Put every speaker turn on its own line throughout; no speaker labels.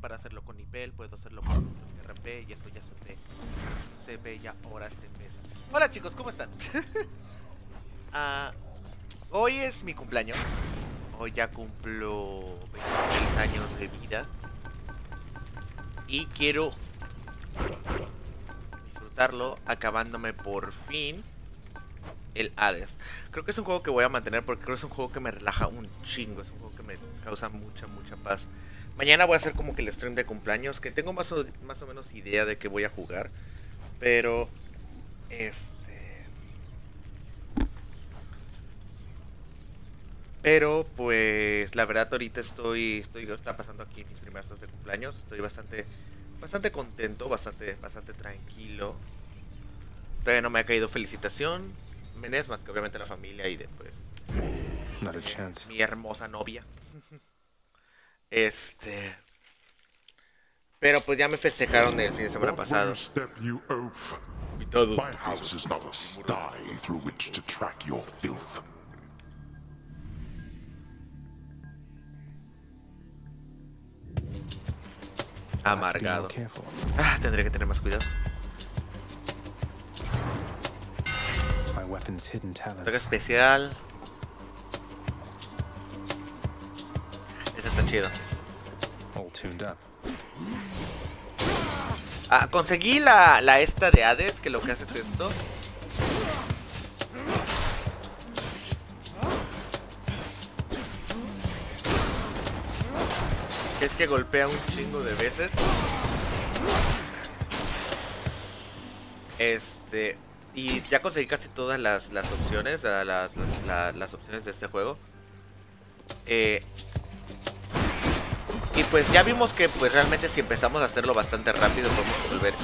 para hacerlo con nivel, puedo hacerlo con RP y eso ya se ve, se ve ya horas de mesa. Hola chicos, ¿cómo están? Ah, hoy es mi cumpleaños. Hoy ya cumplo 26 años de vida. Y quiero disfrutarlo acabándome por fin el Hades. Creo que es un juego que voy a mantener porque creo que es un juego que me relaja un chingo. Es un juego que me causa mucha, mucha paz. Mañana voy a hacer como que el stream de cumpleaños, que tengo más o, más o menos idea de que voy a jugar. Pero, este... Pero, pues, la verdad ahorita estoy, estoy, está pasando aquí mis primeros de cumpleaños. Estoy bastante, bastante contento, bastante, bastante tranquilo. Todavía no me ha caído felicitación. Menes más que obviamente la familia y después mi hermosa novia. Este. Pero pues ya me festejaron el fin de semana pasado. Y todo. My house is not a sty through which to track your filth. Amargado. Ah, tendré que tener más cuidado. Especial. Ese está chido. Ah, conseguí la, la esta de Hades, que lo que hace es esto. Es que golpea un chingo de veces. Este... Y ya conseguí casi todas las, las opciones, las, las, las, opciones de este juego. Eh, y pues ya vimos que pues realmente si empezamos a hacerlo bastante rápido podemos volver.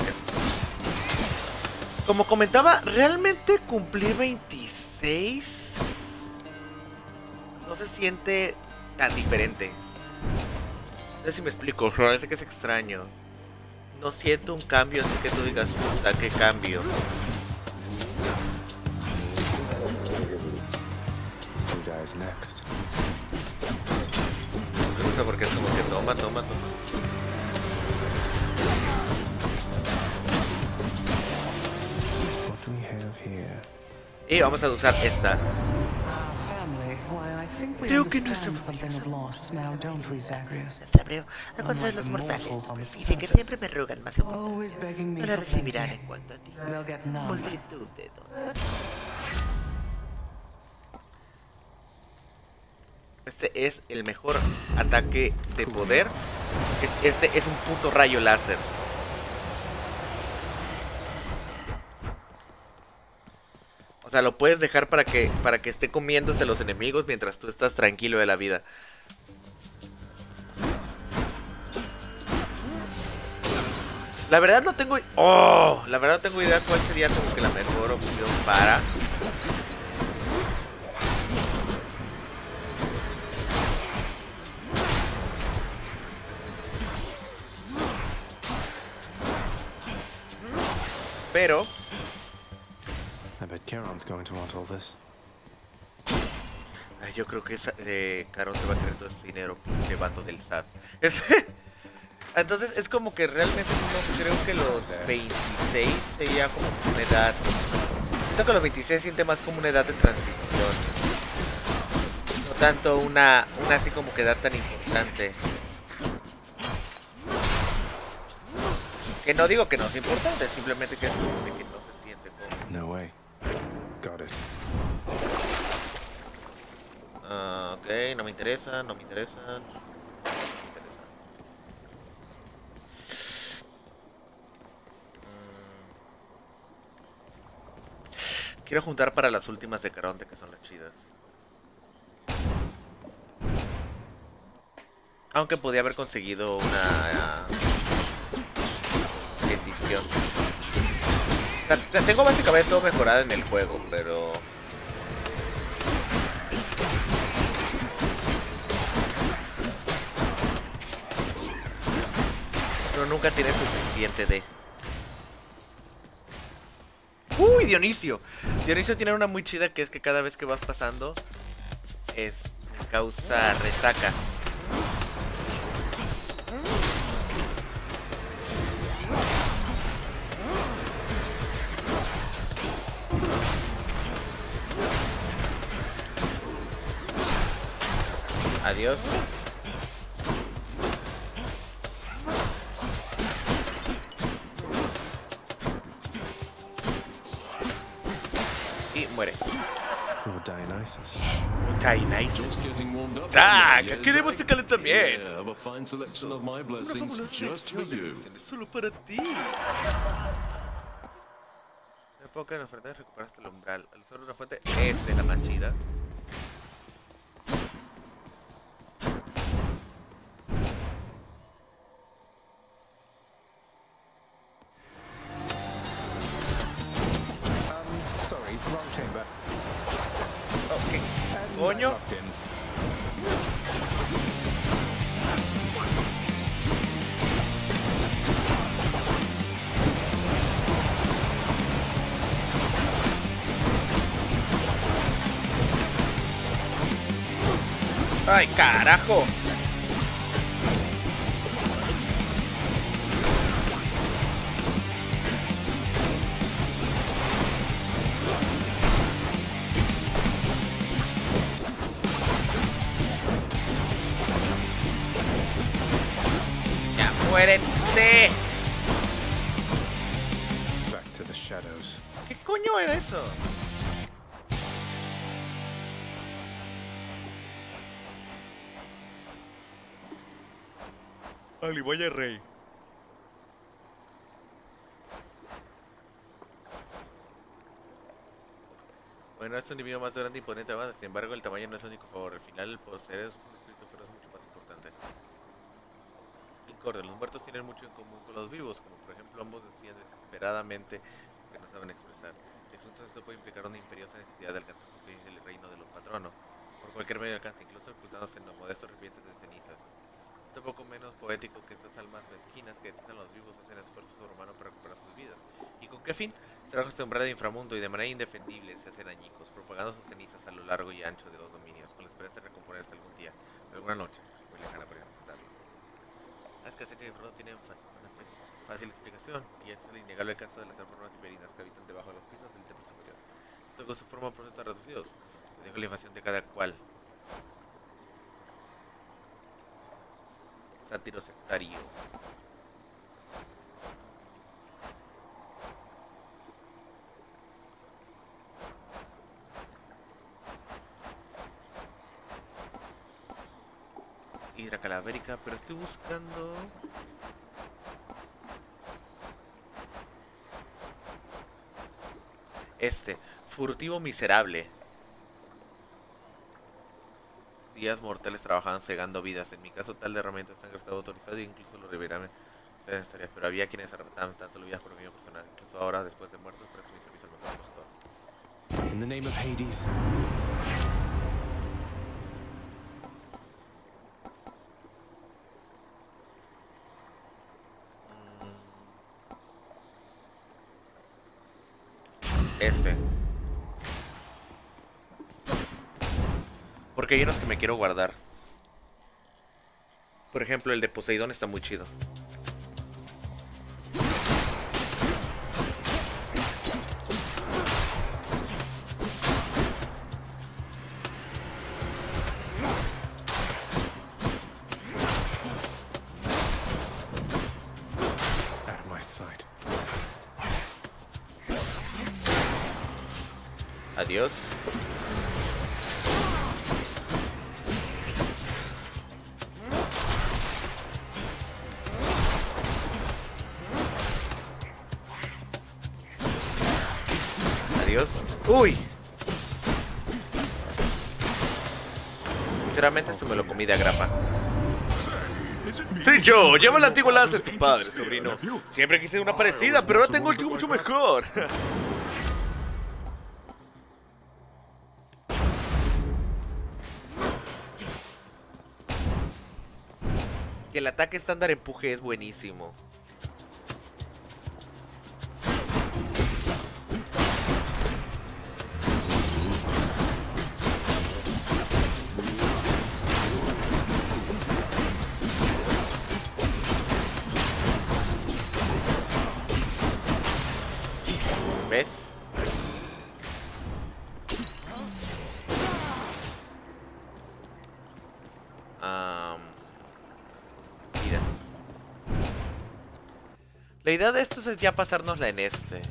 Como comentaba, realmente cumplir 26 no se siente tan diferente. No sé si me explico, realmente que es extraño. No siento un cambio así que tú digas, puta, qué cambio. No sé por qué es como que toma, toma, toma. Y vamos a usar esta. Creo que nuestra Sabreo, al contrario los mortales, dicen que siempre me rogan más amor. No la recibirán en cuanto a ti. Multitud de dones. Este es el mejor ataque de poder. Este es un puto rayo láser. O sea, lo puedes dejar para que, para que esté comiéndose los enemigos mientras tú estás tranquilo de la vida. La verdad no tengo... ¡Oh! La verdad no tengo idea cuál sería como que la mejor opción para... Pero. yo creo que eh, Caron se va a querer todo ese dinero, pinche vato del SAT. Entonces es como que realmente no creo que los 26 sería como una edad. Siento que los 26 siente más como una edad de transición. No tanto una, una así como que edad tan importante. Que no digo que no es importante, simplemente que es como que no se siente como. No way. Got it. Uh, ok, no me interesa, no me interesa. No me interesa. Mm. Quiero juntar para las últimas de Caronte, que son las chidas. Aunque podía haber conseguido una... tengo básicamente todo mejorado en el juego, pero... Pero nunca tiene suficiente de... ¡Uy, Dionisio! Dionisio tiene una muy chida que es que cada vez que vas pasando es causa resaca. Adiós. Y muere.
Oh, Dionysus.
Dionysus.
Just getting warmed up.
Zack,
Yes,
queremos este calentamiento.
Yeah, have a fine selection of my
Una
blessings
fabulosa
just for
selección de Solo para ti. En época de enfrentar recuperaste el umbral. Al usar una fuente, es la más chida. ¡Ay, carajo! ¡Ya muérete!
Back to the shadows.
¿Qué coño era eso? Alibaya Rey. Bueno, es un enemigo más grande y imponente más, sin embargo el tamaño no es el único favor. Al final el poseer es un espíritu feroz mucho más importante. Incorde, los muertos tienen mucho en común con los vivos, como por ejemplo ambos decían desesperadamente que no saben expresar. Entonces esto puede implicar una imperiosa necesidad de alcanzar su fin en el reino de los patronos, por cualquier medio de alcance, incluso ocultándose en los modestos recipientes de cenizas. Es un poco menos poético que estas almas mezquinas que detestan los vivos hacen esfuerzos sobrehumanos para recuperar sus vidas. ¿Y con qué fin? Ser acostumbrada de inframundo y de manera indefendible se hacen añicos, propagando sus cenizas a lo largo y ancho de los dominios, con la esperanza de recomponerse algún día, alguna noche, muy lejana para enfrentarlo. La escasez de Frodo tiene fa- una fácil explicación, y este es el innegable caso de las formas tiberinas que habitan debajo de los pisos del templo superior. Esto con su forma procesos reducidos, la inflación de cada cual. Sátiro sectario. Hidra calavérica, pero estoy buscando. Este, furtivo miserable. Días mortales trabajaban cegando vidas. En mi caso, tal derramamiento de sangre estaba autorizado e incluso lo revirame necesarias. Pero había quienes arrebataban tanto vidas por mi personal. Incluso ahora, después de muertos, presto mi servicio al mejor postor.
In the name of Hades.
Hay unos que me quiero guardar. Por ejemplo, el de Poseidón está muy chido. De agrapa. Sí, yo. Lleva el antiguo lance de tu padre, sobrino. Siempre quise una parecida, pero ahora tengo el mucho mejor. Que el ataque estándar empuje es buenísimo. Idea de esto es ya pasárnosla en este.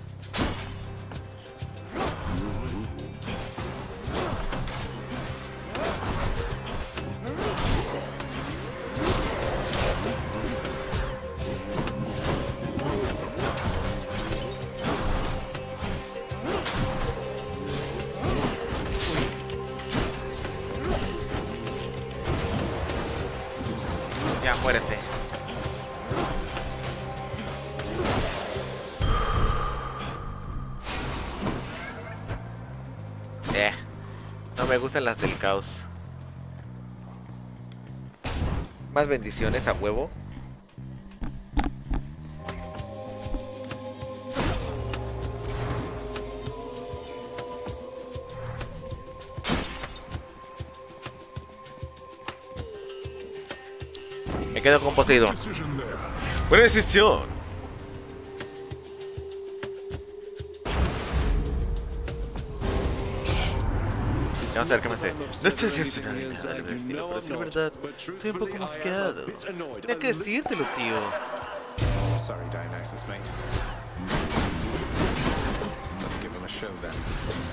Me gustan las del caos. Más bendiciones a huevo. Me quedo con Poseidón. Buena decisión. Qué me sé. No estoy decepcionado de nada del estilo, pero decir verdad, estoy un poco mosqueado. Tenía que decírtelo, tío.
Sorry, Dionysus, mate. Let's give him a show then.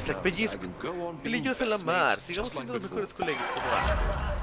Se
now.
pellizco. Yo en la mar. Sigamos siendo los mejores colegas. ¿Cómo va?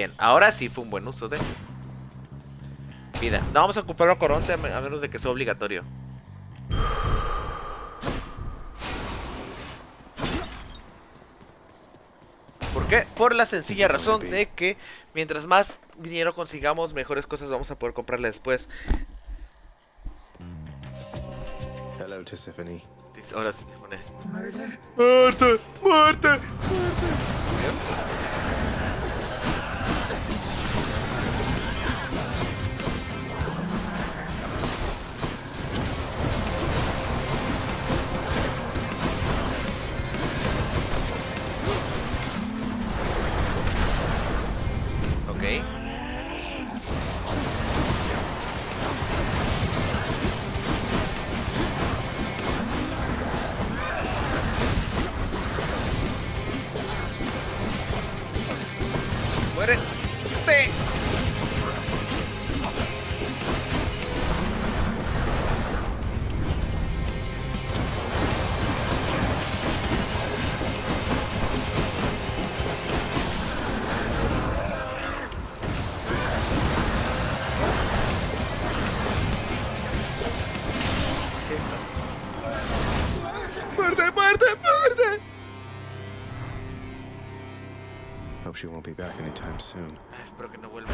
Bien, ahora sí fue un buen uso de vida. No vamos a ocupar a Coronte a me- a menos de que sea obligatorio. ¿Por qué? Por la sencilla razón de que mientras más dinero consigamos, mejores cosas vamos a poder comprarle después.
Hello, Tisiphone.
Dice- Ahora sí se pone. ¡Muerte! ¡Muerte!
Soon.
Ah, Espero que no vuelva.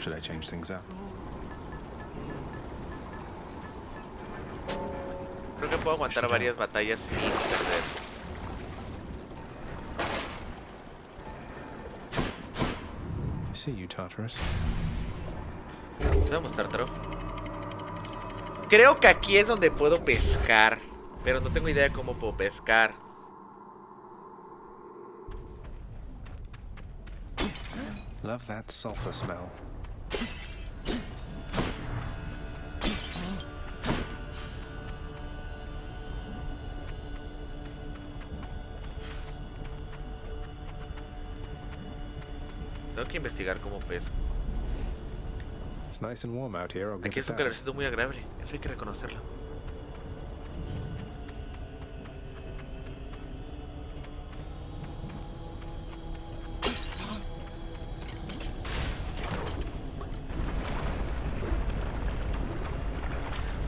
Should I change things up?
Creo que puedo aguantar varias batallas sin perder.
See you, Tartarus.
Te voy a mostrar, Taro. Creo que aquí es donde puedo pescar. Pero no tengo idea de cómo puedo pescar.
Love that sulfur smell.
Que investigar cómo
give
Aquí es un calorcito muy agradable. Eso hay que reconocerlo.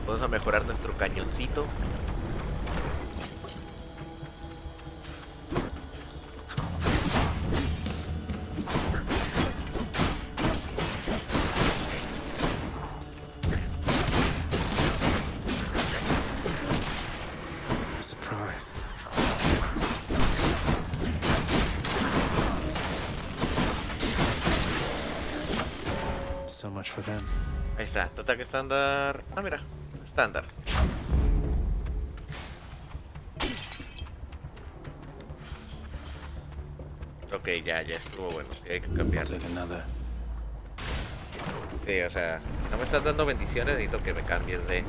Vamos a mejorar nuestro cañoncito. Ataque estándar. Ah, mira, estándar. Ok, ya, ya estuvo bueno. Sí, hay que
another.
Sí, o sea, no me estás dando bendiciones, necesito que me cambies de.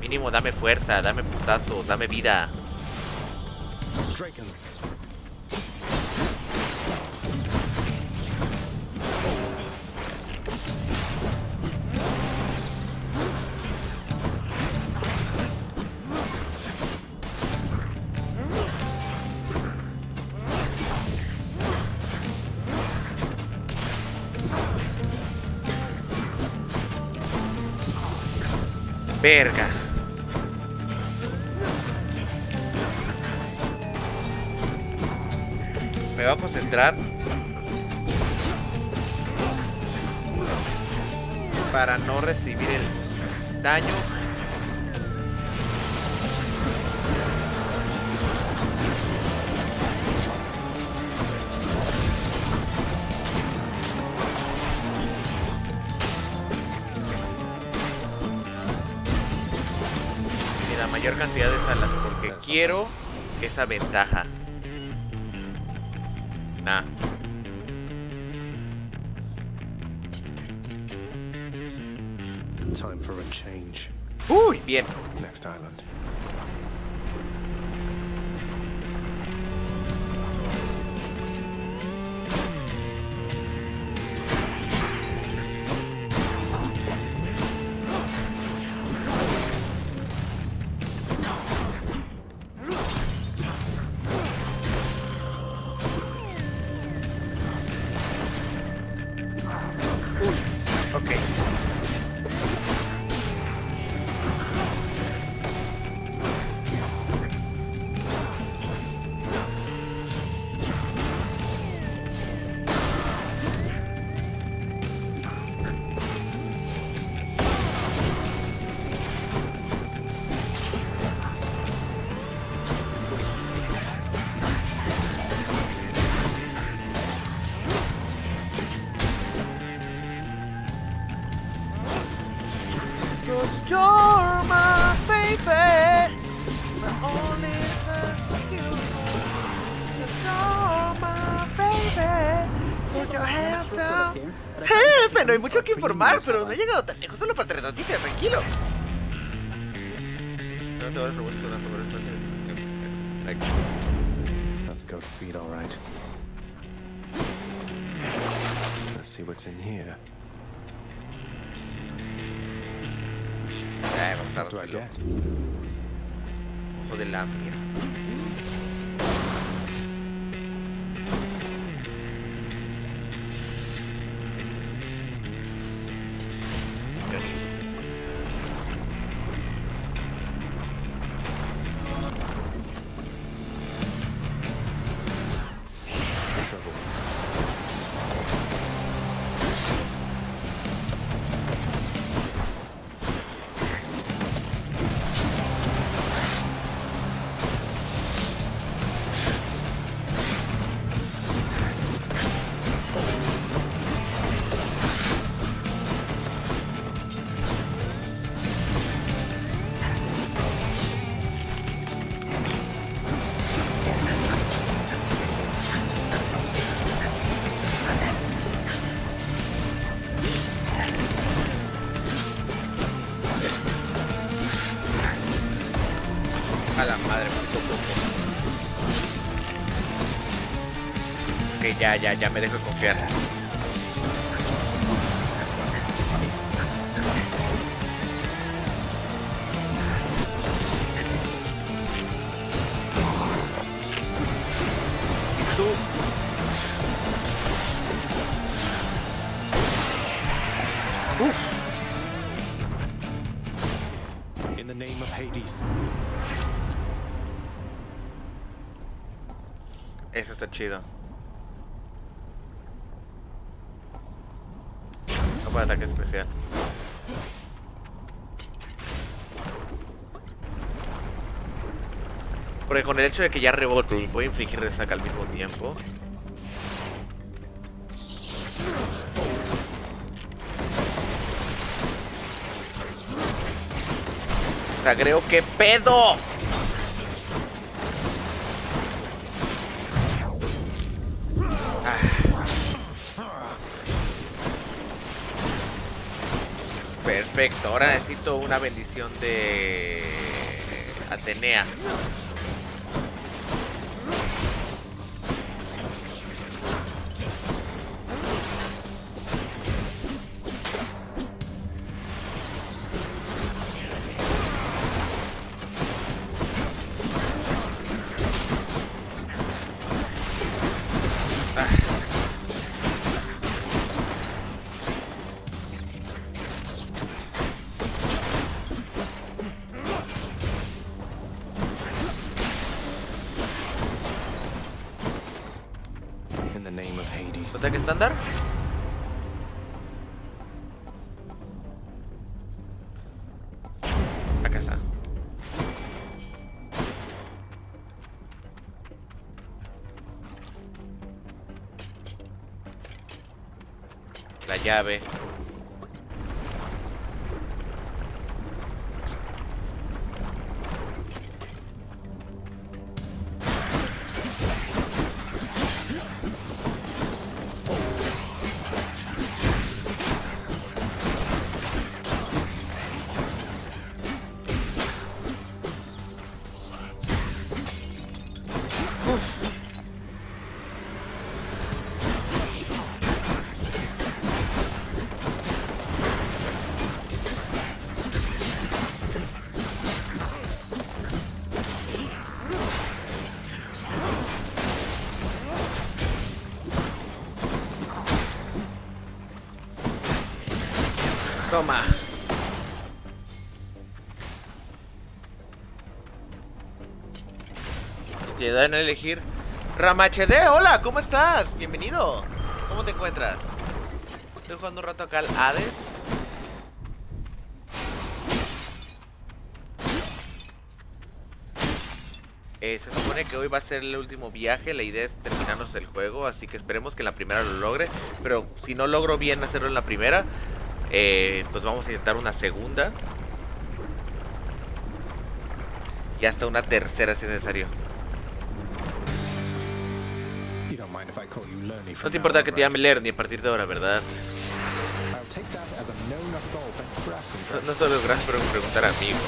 Mínimo, dame fuerza, dame putazo, dame vida.
Drakens.
Verga. Me voy a concentrar. Para no recibir el daño. Quiero esa ventaja. Nah.
Time for a change.
Uy, bien.
Next island.
Informar, pero no he llegado tan lejos solo para tener noticias, tranquilo. Solo te voy a robusto dando por espacio de destrucción. Aquí.
That's goat speed, all right. Let's see what's in here.
Ay, vamos a
get?
Ojo de lamia. Ya, ya, ya me dejo confiar.
In the name of Hades.
Eso está chido. No para ataque especial. Porque con el hecho de que ya rebote y puede infligir resaca al mismo tiempo. O sea, creo que pedo. Perfecto, ahora necesito una bendición de Atenea. Estándar? Toma. Te dan a elegir. Ramachede, hola, ¿cómo estás? Bienvenido. ¿Cómo te encuentras? Estoy jugando un rato acá al Hades. Eh, se supone que hoy va a ser el último viaje, la idea es terminarnos el juego, así que esperemos que la primera lo logre, pero si no logro bien hacerlo en la primera, eh, pues vamos a intentar una segunda. Y hasta una tercera si es necesario. No te importa que te llame Lerny a partir de ahora, ¿verdad?
A no.
No, no solo gracias por preguntar, amigo.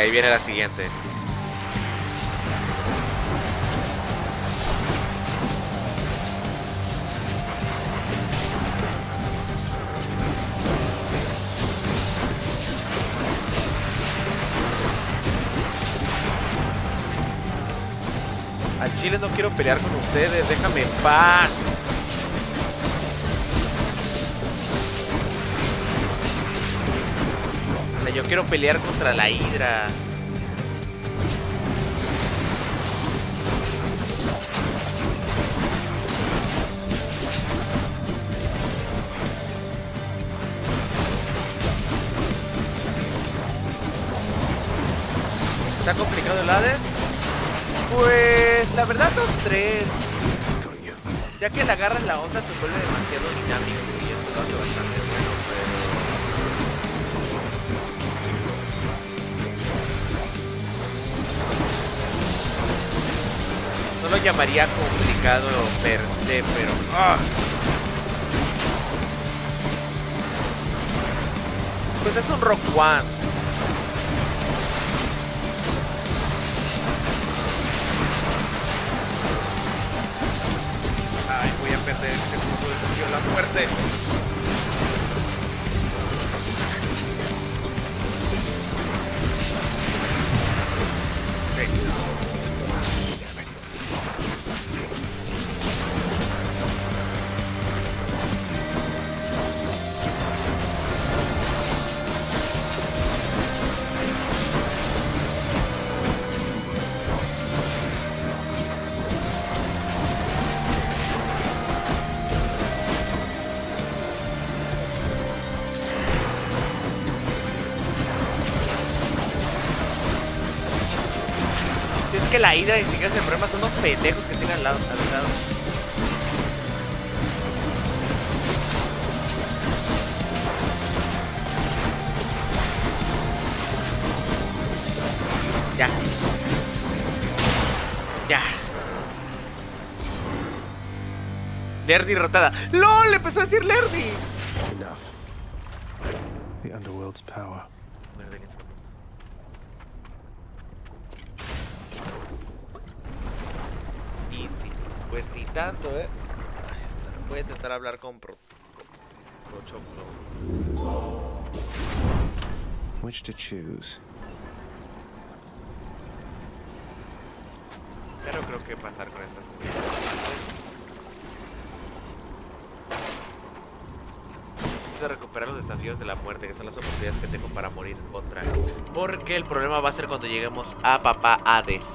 Ahí viene la siguiente. Al chile no quiero pelear con ustedes, déjame paz. Quiero pelear contra la hidra. ¿Está complicado el Hades? Pues la verdad los tres. Ya que le agarras la onda se vuelve demasiado dinámico y eso lo hace bastante bueno, pero... lo llamaría complicado per se, pero... ¡ah! Pues es un Rock One. La hidra ni siquiera es el problema, son unos pendejos que tienen al lado. Al lado. Ya. Ya. Lerdy rotada. ¡LOL! Empezó a decir Lerdy.
Enough. The underworld's power.
Muerde el infierno. Easy. Pues ni tanto, eh. Ay, Voy a intentar hablar con Pro. Pro Choclo.
Which to choose?
Pero creo que pasar con estas Necesito recuperar los desafíos de la muerte, que son las oportunidades que tengo para morir contra. Porque el problema va a ser cuando lleguemos a Papá Hades.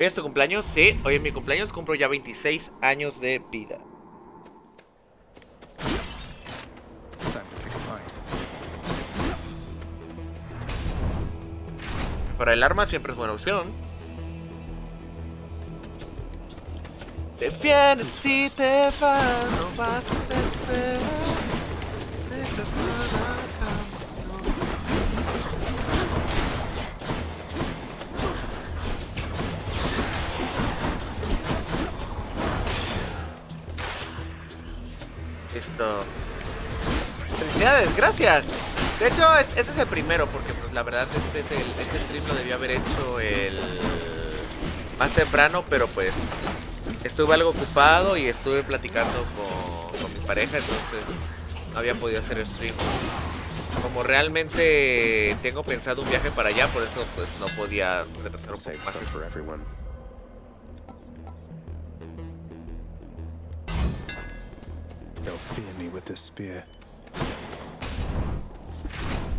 ¿Hoy es tu cumpleaños? Sí, hoy es mi cumpleaños, cumplo ya 26 años de vida. Para el arma siempre es buena opción. Defiende si te va, no vas a. Listo. Felicidades, gracias. De hecho, es- ese es el primero, porque pues, la verdad este, es el, este stream lo debía haber hecho el más temprano, pero pues estuve algo ocupado y estuve platicando con, con mi pareja, entonces no había podido hacer el stream. Como realmente tengo pensado un viaje para allá, por eso pues no podía retrasar un poco más.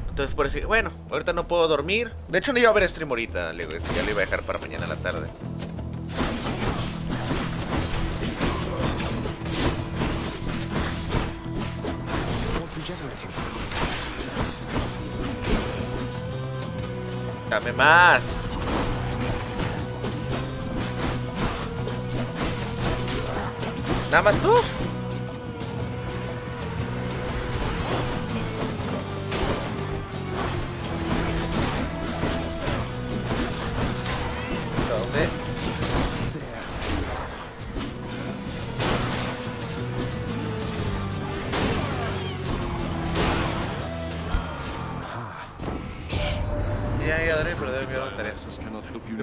Entonces por eso, bueno, ahorita no puedo dormir. De hecho no iba a ver stream ahorita, ya lo iba a dejar para mañana a la tarde. Dame más. ¿Nada más tú?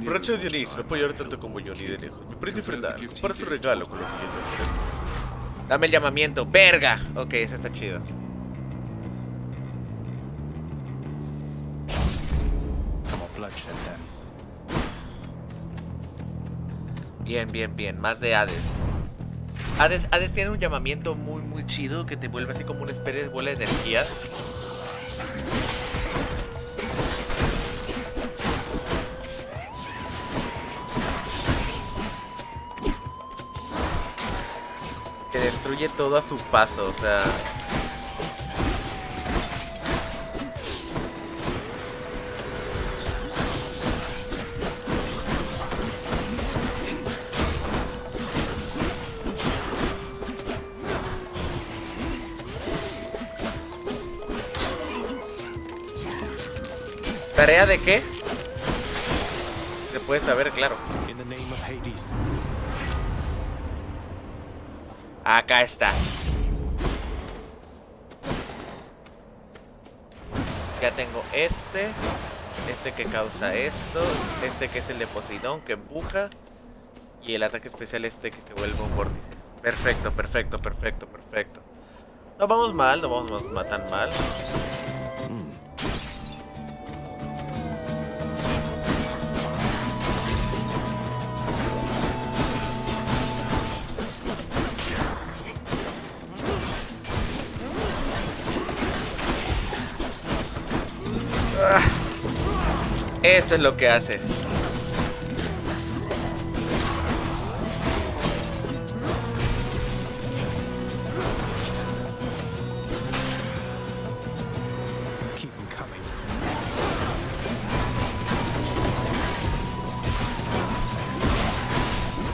Broche de Dionís, no
time.
puedo llorar tanto como Johnny de lejos. Me parece enfrentar. Para su regalo con los billetes. Dame el llamamiento. ¡Verga! Ok, ese está chido. Bien, bien, bien. Más de Hades. Hades, Hades tiene un llamamiento muy, muy chido que te vuelve así como una especie de bola de energía. Destruye todo a su paso, o sea... ¿Tarea de qué? De Puedes saber, claro. Acá está. Ya tengo este. Este que causa esto. Este que es el de Poseidón que empuja. Y el ataque especial este que se vuelve un vórtice. Perfecto, perfecto, perfecto, perfecto. No vamos mal, no vamos tan mal. Eso es lo que hace.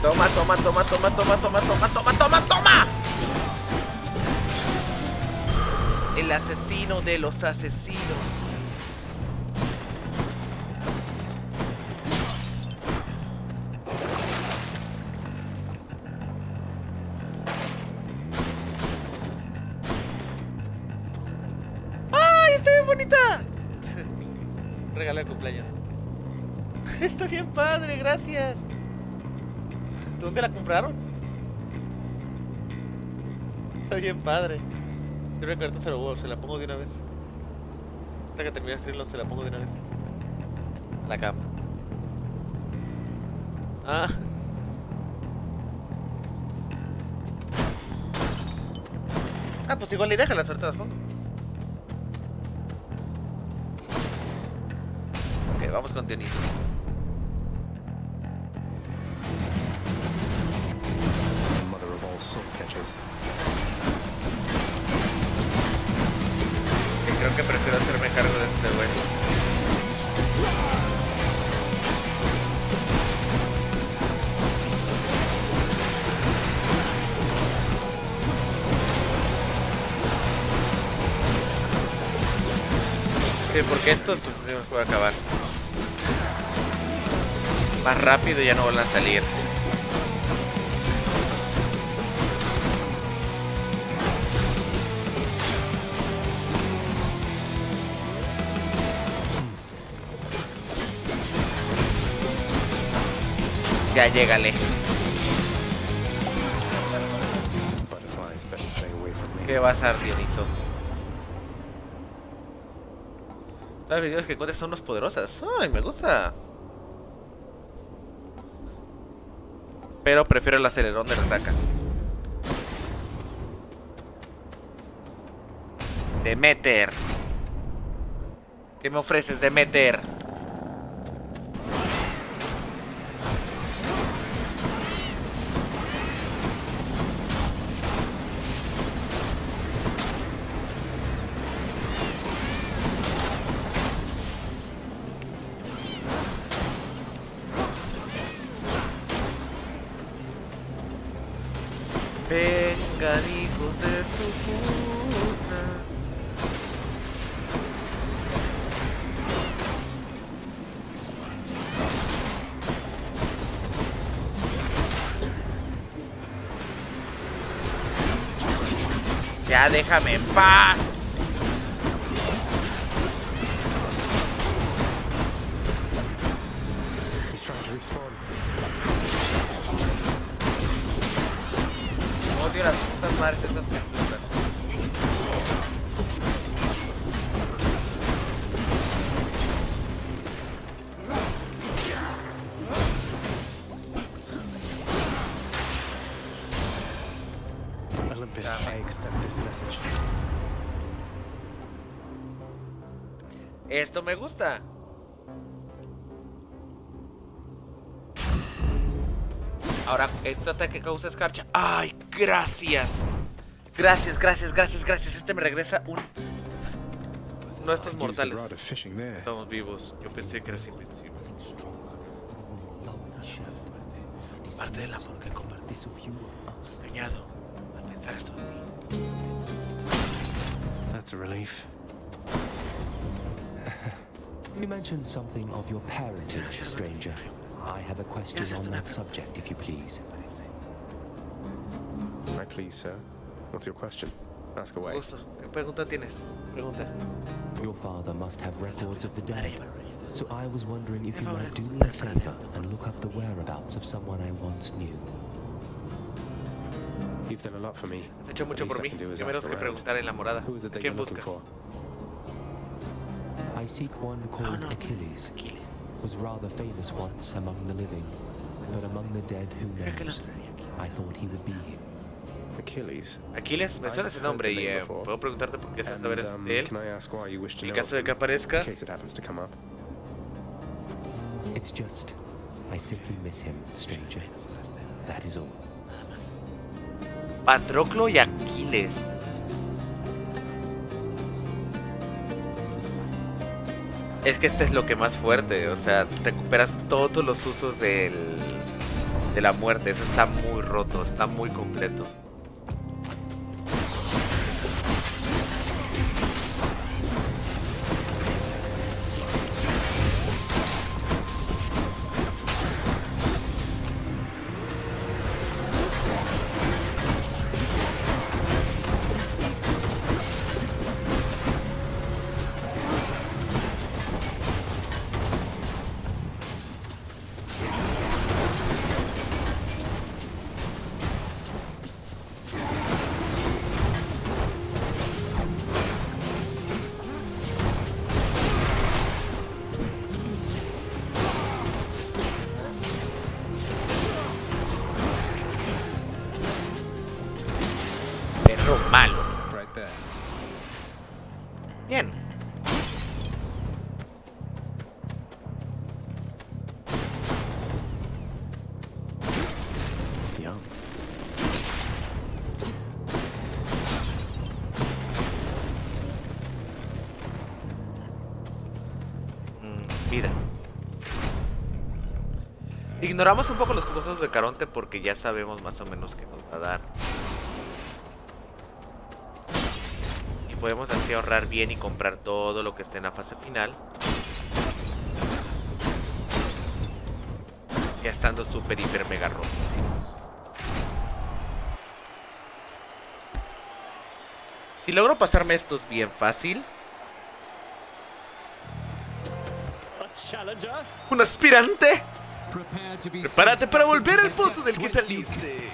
Toma, toma, toma, toma, toma, toma, toma, toma, toma, toma. El asesino de los asesinos. Compraron? Está bien padre. Sirve que ahorita se, lo, se la pongo de una vez. Hasta que termine de se la pongo de una vez. A la cama. Ah. Ah, pues igual y déjala, suerte las pongo. Ok, vamos con Dionisio. que estos, pues se los puede acabar. Más rápido ya no van a salir. Ya
llegale.
¿Qué vas a ser, Dioniso? Las videos que encuentras son los poderosas. Ay, me gusta. Pero prefiero el acelerón de resaca. Demeter. ¿Qué me ofreces, Demeter? Bye. Este ataque causa escarcha. ¡Ay, gracias! Gracias, gracias, gracias, gracias. Este me regresa un... De estos mortales. Estamos vivos. Yo pensé que eras invencible. Parte del amor que compartí. Engañado. Al pensar esto de ti.
That's a relief.
You mentioned something of your parentage, stranger. I have a question on that subject, if you please.
I please, sir. What's your question? Ask away.
¿Qué pregunta tienes? Pregunta.
Your father must have records of the dead. So I was wondering if you might do me a favor and look up the whereabouts of someone I once knew.
You've done a lot for me.
Has hecho mucho por
I
mí.
can do is
Primero
ask
que
around.
preguntar en la morada.
Who is it that you're looking for?
I seek one called ah,
no.
Achilles.
Aquiles.
Was rather famous once among the living, but among the dead, who
Creo que lo
knows? I thought he would be here.
Achilles.
Aquiles, me suena ese nombre y eh, puedo preguntarte por qué
And,
saber
um,
de él.
can I ask why you wish to
En caso de que aparezca,
in case it happens to come up.
It's just, I simply miss him, stranger. That is all.
Patroclo y Aquiles. Es que este es lo que más fuerte, o sea, recuperas todos los usos del, de la muerte. Eso está muy roto, está muy completo. Ignoramos un poco los cosas de Caronte porque ya sabemos más o menos qué nos va a dar. Y podemos así ahorrar bien y comprar todo lo que esté en la fase final. Ya estando super, hiper, mega rotísimos. Si logro pasarme estos bien fácil. ¿Un aspirante? Prepárate para volver al pozo del que saliste.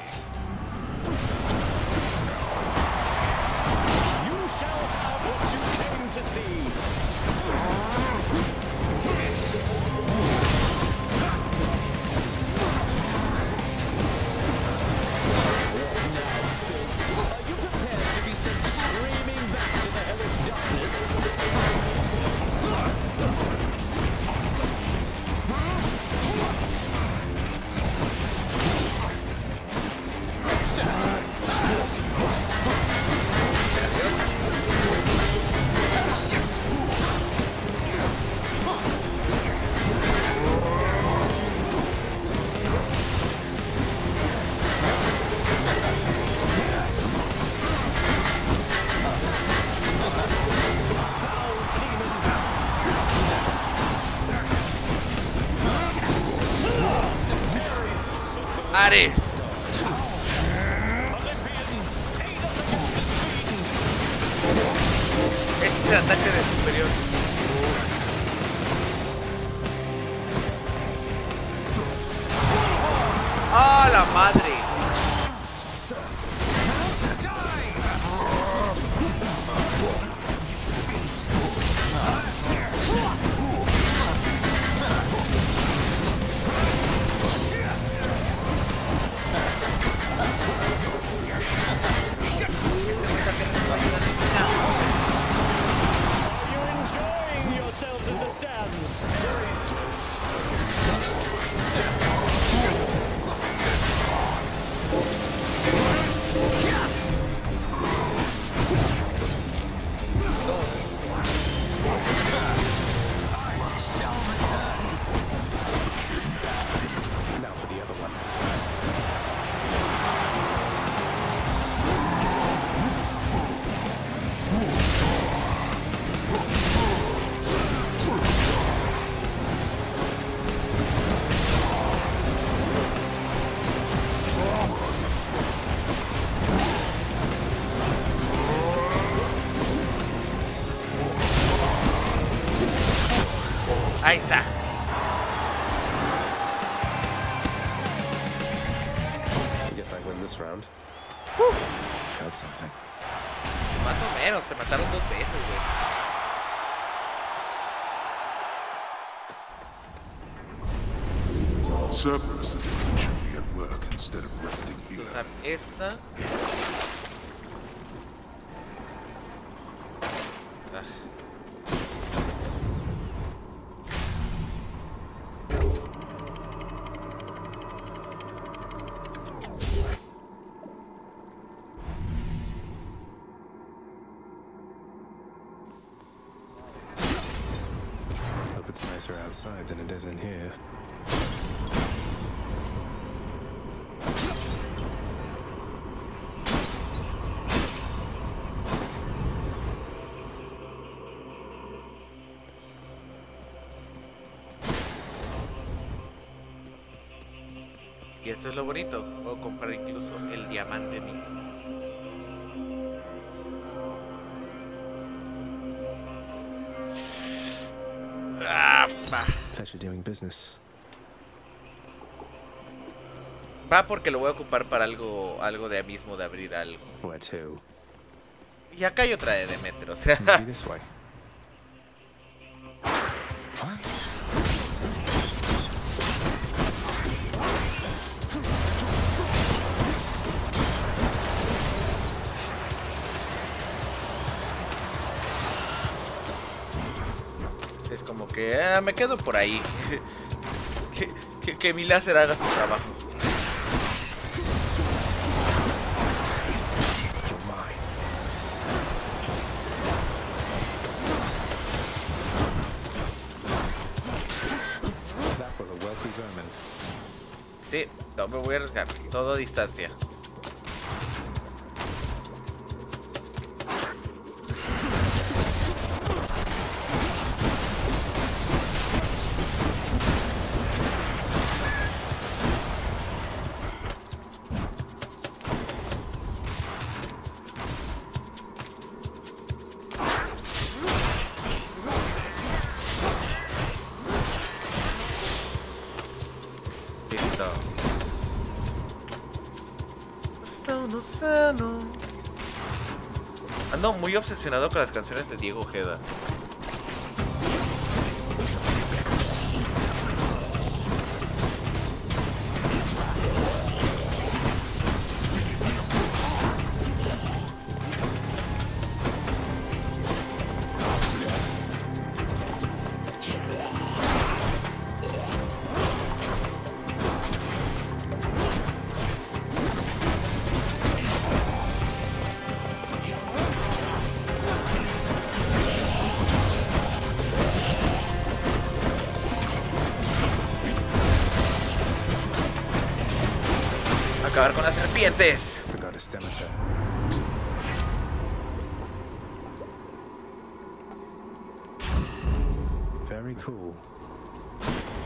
Ahí
outside than it is in here.
Y esto es lo bonito. Puedo comprar incluso el diamante mismo.
Pleasure doing business.
Va porque lo voy a ocupar para algo, algo de mismo de abrir algo.
Where to?
Y acá hay otra de Demeter, o sea. Me quedo por ahí. que, que- que mi láser haga su trabajo. Sí, no me voy a arriesgar. Todo a distancia. Ando muy obsesionado con las canciones de Diego Ojeda. Las
Demeter. Very cool.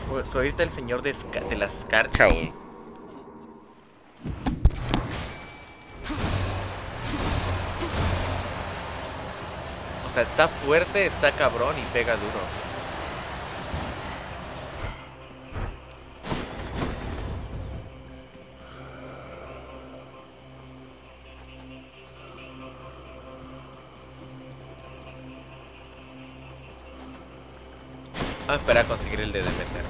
Pues ahorita el señor de, de la escarcha, güey. O sea, está fuerte, está cabrón y pega duro. Vamos a conseguir el de Demeter.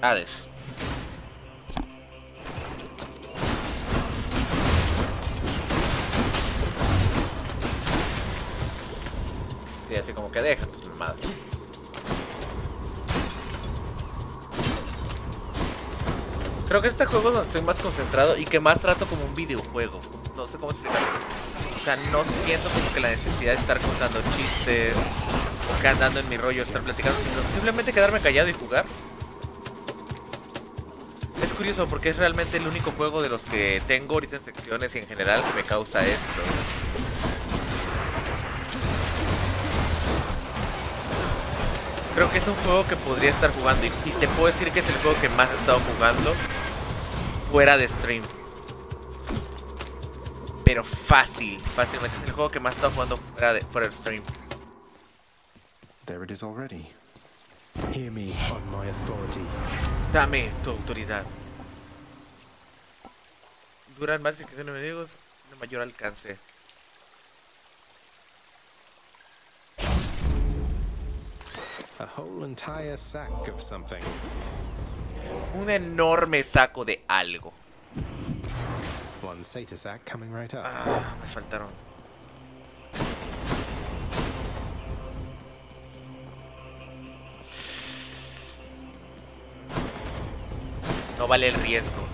Hades. Sí, así como que deja tus. Creo que este juego es donde estoy más concentrado y que más trato como un videojuego. No sé cómo explicarlo. O sea, no siento como que la necesidad de estar contando chistes que andando en mi rollo, estar platicando, sino simplemente quedarme callado y jugar. Es curioso porque es realmente el único juego de los que tengo ahorita en secciones y en general que me causa esto. Creo que es un juego que podría estar jugando y, y te puedo decir que es el juego que más he estado jugando fuera de stream. Pero fácil, fácilmente es el juego que más he estado jugando fuera de, fuera de stream.
There it is already.
Hear me on my authority.
Dame tu autoridad. Duran más que enemigos de mayor alcance.
A whole entire sack of something.
Un enorme saco de algo.
One Sata sack coming right up.
Ah, me faltaron. No vale el riesgo.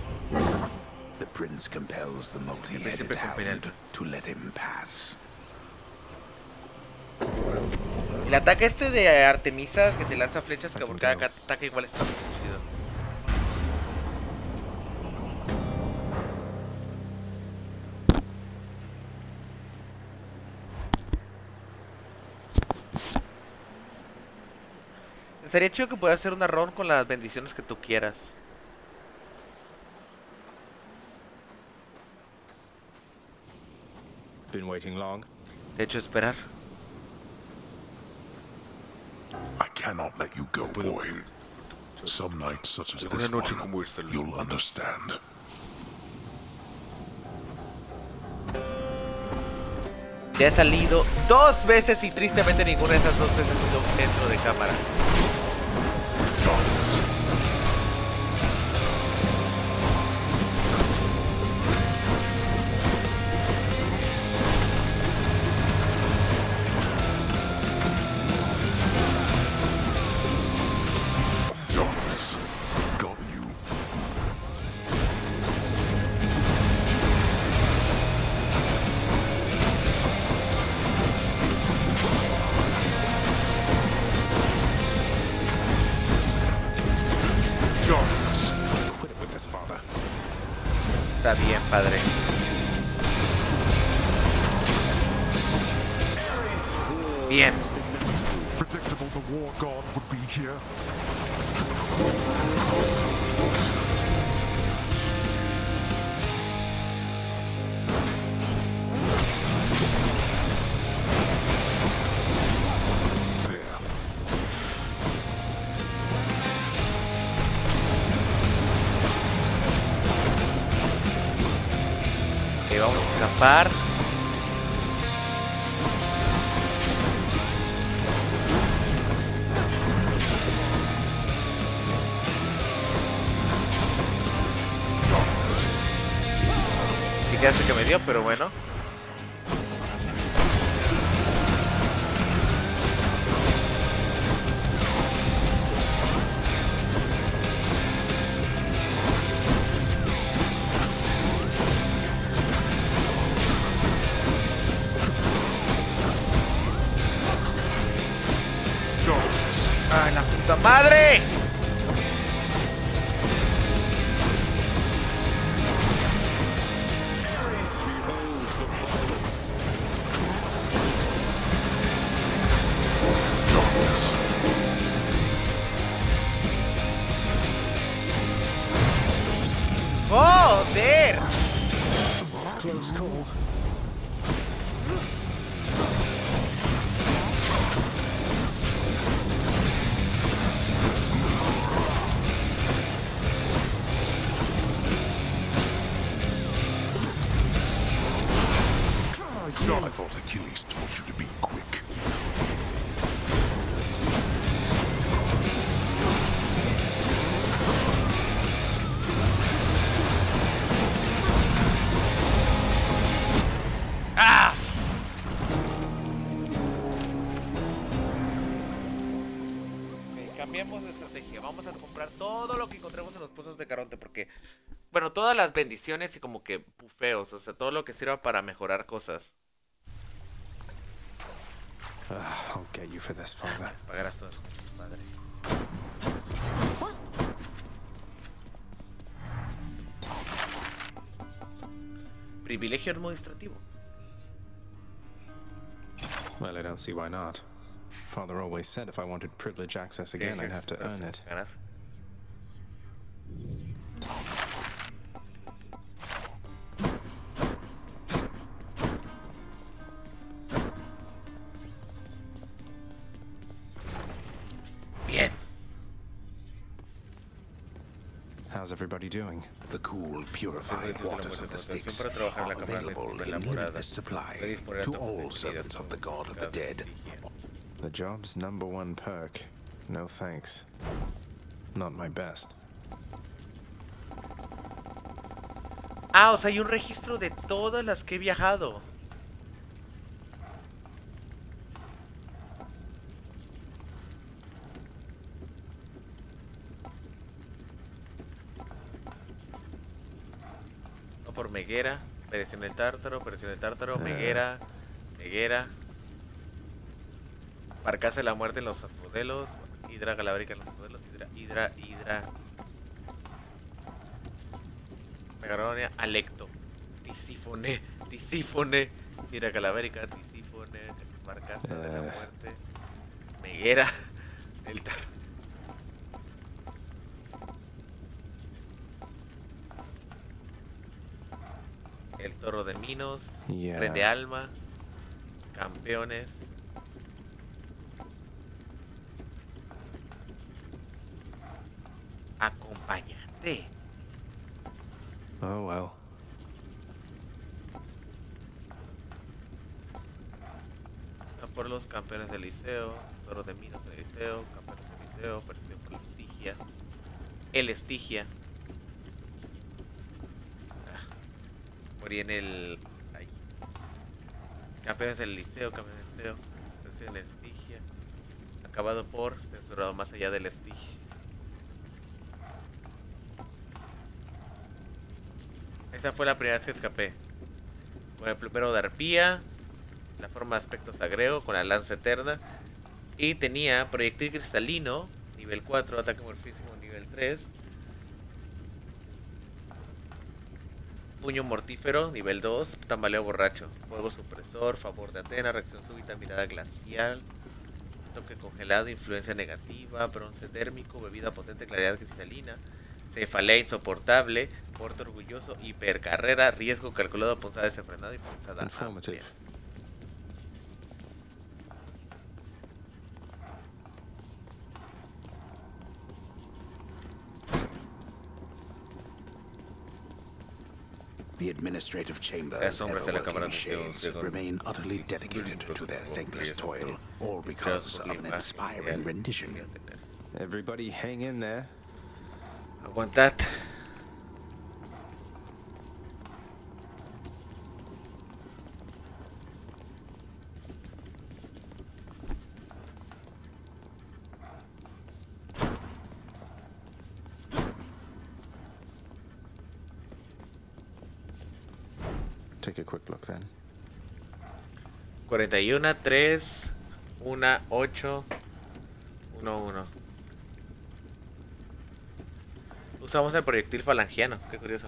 The prince compels the multi-headed hound to let him pass.
El ataque este de Artemisa que te lanza flechas que por cada ca- ataque igual está muy chido. Estaría chido que puedas hacer una run con las bendiciones que tú quieras.
Been waiting long?
De hecho, esperar.
I cannot let you go, boy. Some nights such as this
noche
one,
como esta,
you'll understand.
Ya he salido dos veces y tristemente ninguna de esas dos veces ha sido dentro de cámara. Escapar. Sí que hace que me dio, pero bueno. Cambiemos de estrategia. Vamos a comprar todo lo que encontremos en los pozos de Caronte porque... Bueno, todas las bendiciones y como que bufeos, o sea, todo lo que sirva para mejorar cosas.
Ah, I'll get you for this, father.
Pagarás tu madre. Privilegio administrativo.
Well, I don't see why not. Father always said if I wanted privilege access again, yeah, I'd have to earn it.
Enough. Bien.
How's everybody doing?
The cool, purified waters of the Styx are available in limitless supply to all servants of the God of the Dead
The job's number one perk. No thanks. Not my best.
Ah, o sea, hay un registro de todas las que he viajado. No por Meguera, Operación el Tártaro, Operación el Tártaro, Meguera, Meguera. Barcaza de la muerte en los modelos, Hidra Galábrica en los modelos, Hidra, Hidra, Hidra. Megaronia, Alecto, Tisífone, Tisífone, Hidra Calavérica, Tisífone, Barcaza de la
Eh.
muerte, Meguera, el toro de Minos,
Yeah.
Tren de Alma, Campeones. Acompañante.
Oh well.
A por los campeones del liceo, toro de minos del liceo, campeones del liceo, perseguido por la estigia. El estigia. Ah, morí en el. ahí. Campeones del liceo, campeones del liceo, la estigia. Acabado por censurado más allá del estigia. Esta fue la primera vez que escapé. Con el plumero de arpía, la forma de aspecto sagreo con la lanza eterna. Y tenía proyectil cristalino, nivel 4, ataque morfísimo, nivel 3. Puño mortífero, nivel 2, tambaleo borracho. Fuego supresor, favor de Atena, reacción súbita, mirada glacial. Toque congelado, influencia negativa, bronce térmico, bebida potente, claridad cristalina. Cefalea insoportable, porte orgulloso, hipercarrera, riesgo calculado, punzada desenfrenada y punzada amplia.
The administrative chambers,
Las sombras de la
ever-working shades, remain utterly dedicated to their thankless toil, all because of an inspiring rendition.
Everybody hang in there.
Aguantad.
Take a quick look then.
41, 3, 1, 8, 1, 1. Usamos el proyectil falangiano, qué curioso.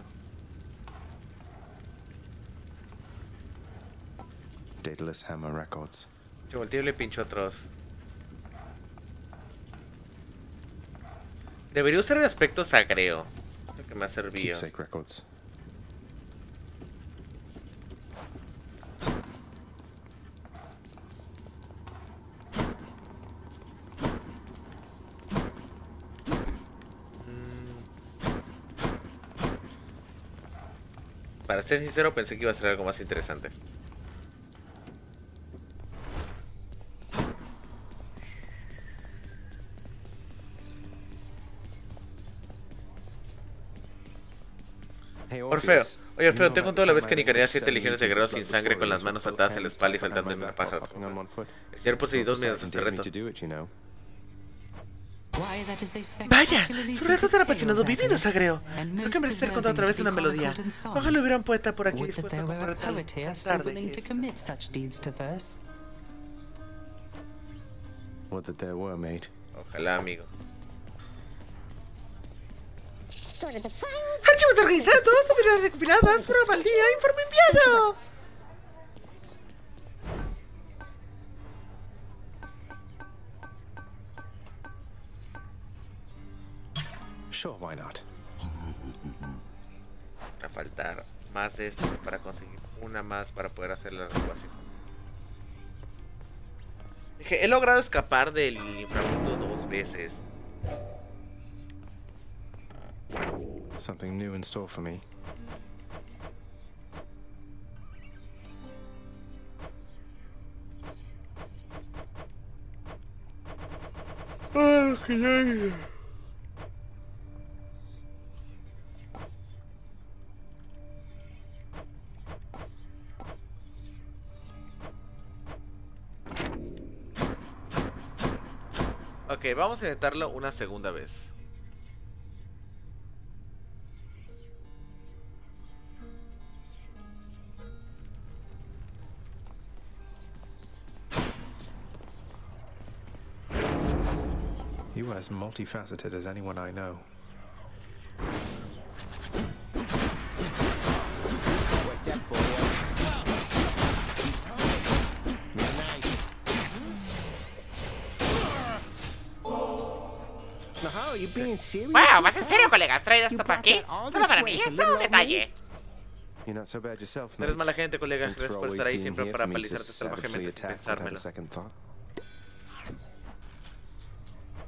Daedalus Hammer Records.
Pincho múltiple, pincho atroz. Debería usar el aspecto sagreo. Lo que me ha servido.
Keepsake Records.
Para ser sincero, pensé que iba a ser algo más interesante. Orfeo. Oye, Orfeo, te contó la vez que
managed
siete legiones de guerreros sin sangre con las manos atadas a la espalda y saltando en una paja. El señor Poseidón
Poseidon
mediante este
me
reto.
to do it, you know.
Why, that is a
Vaya, su relato tan apasionado, vivido, sagreo. Creo que merece ser contado a través de una melodía. Ojalá hubiera un poeta por aquí dispuesto a comparar tal-
poet here so
cantar de
willing to
esta.
commit such deeds to verse.
Would that there were, mate.
Ojalá, amigo. Archivos organizados, habilidades recopiladas, prueba al día, informe enviado.
Sure, why not?
Va a faltar más de estas para conseguir una más para poder hacer la renovación. Dije, he logrado escapar del inframundo dos veces.
Something new in store for me.
Ok, vamos a intentarlo una segunda vez.
You are as multifaceted as anyone I know.
Wow, ¿vas en serio, colega? ¿Has traído esto para aquí? Solo para mí, es un detalle.
You're not so bad yourself,
No eres mala gente, colega. Gracias por estar ahí siempre para palizarte salvajemente sin
attack without a
pensármelo.
second thought.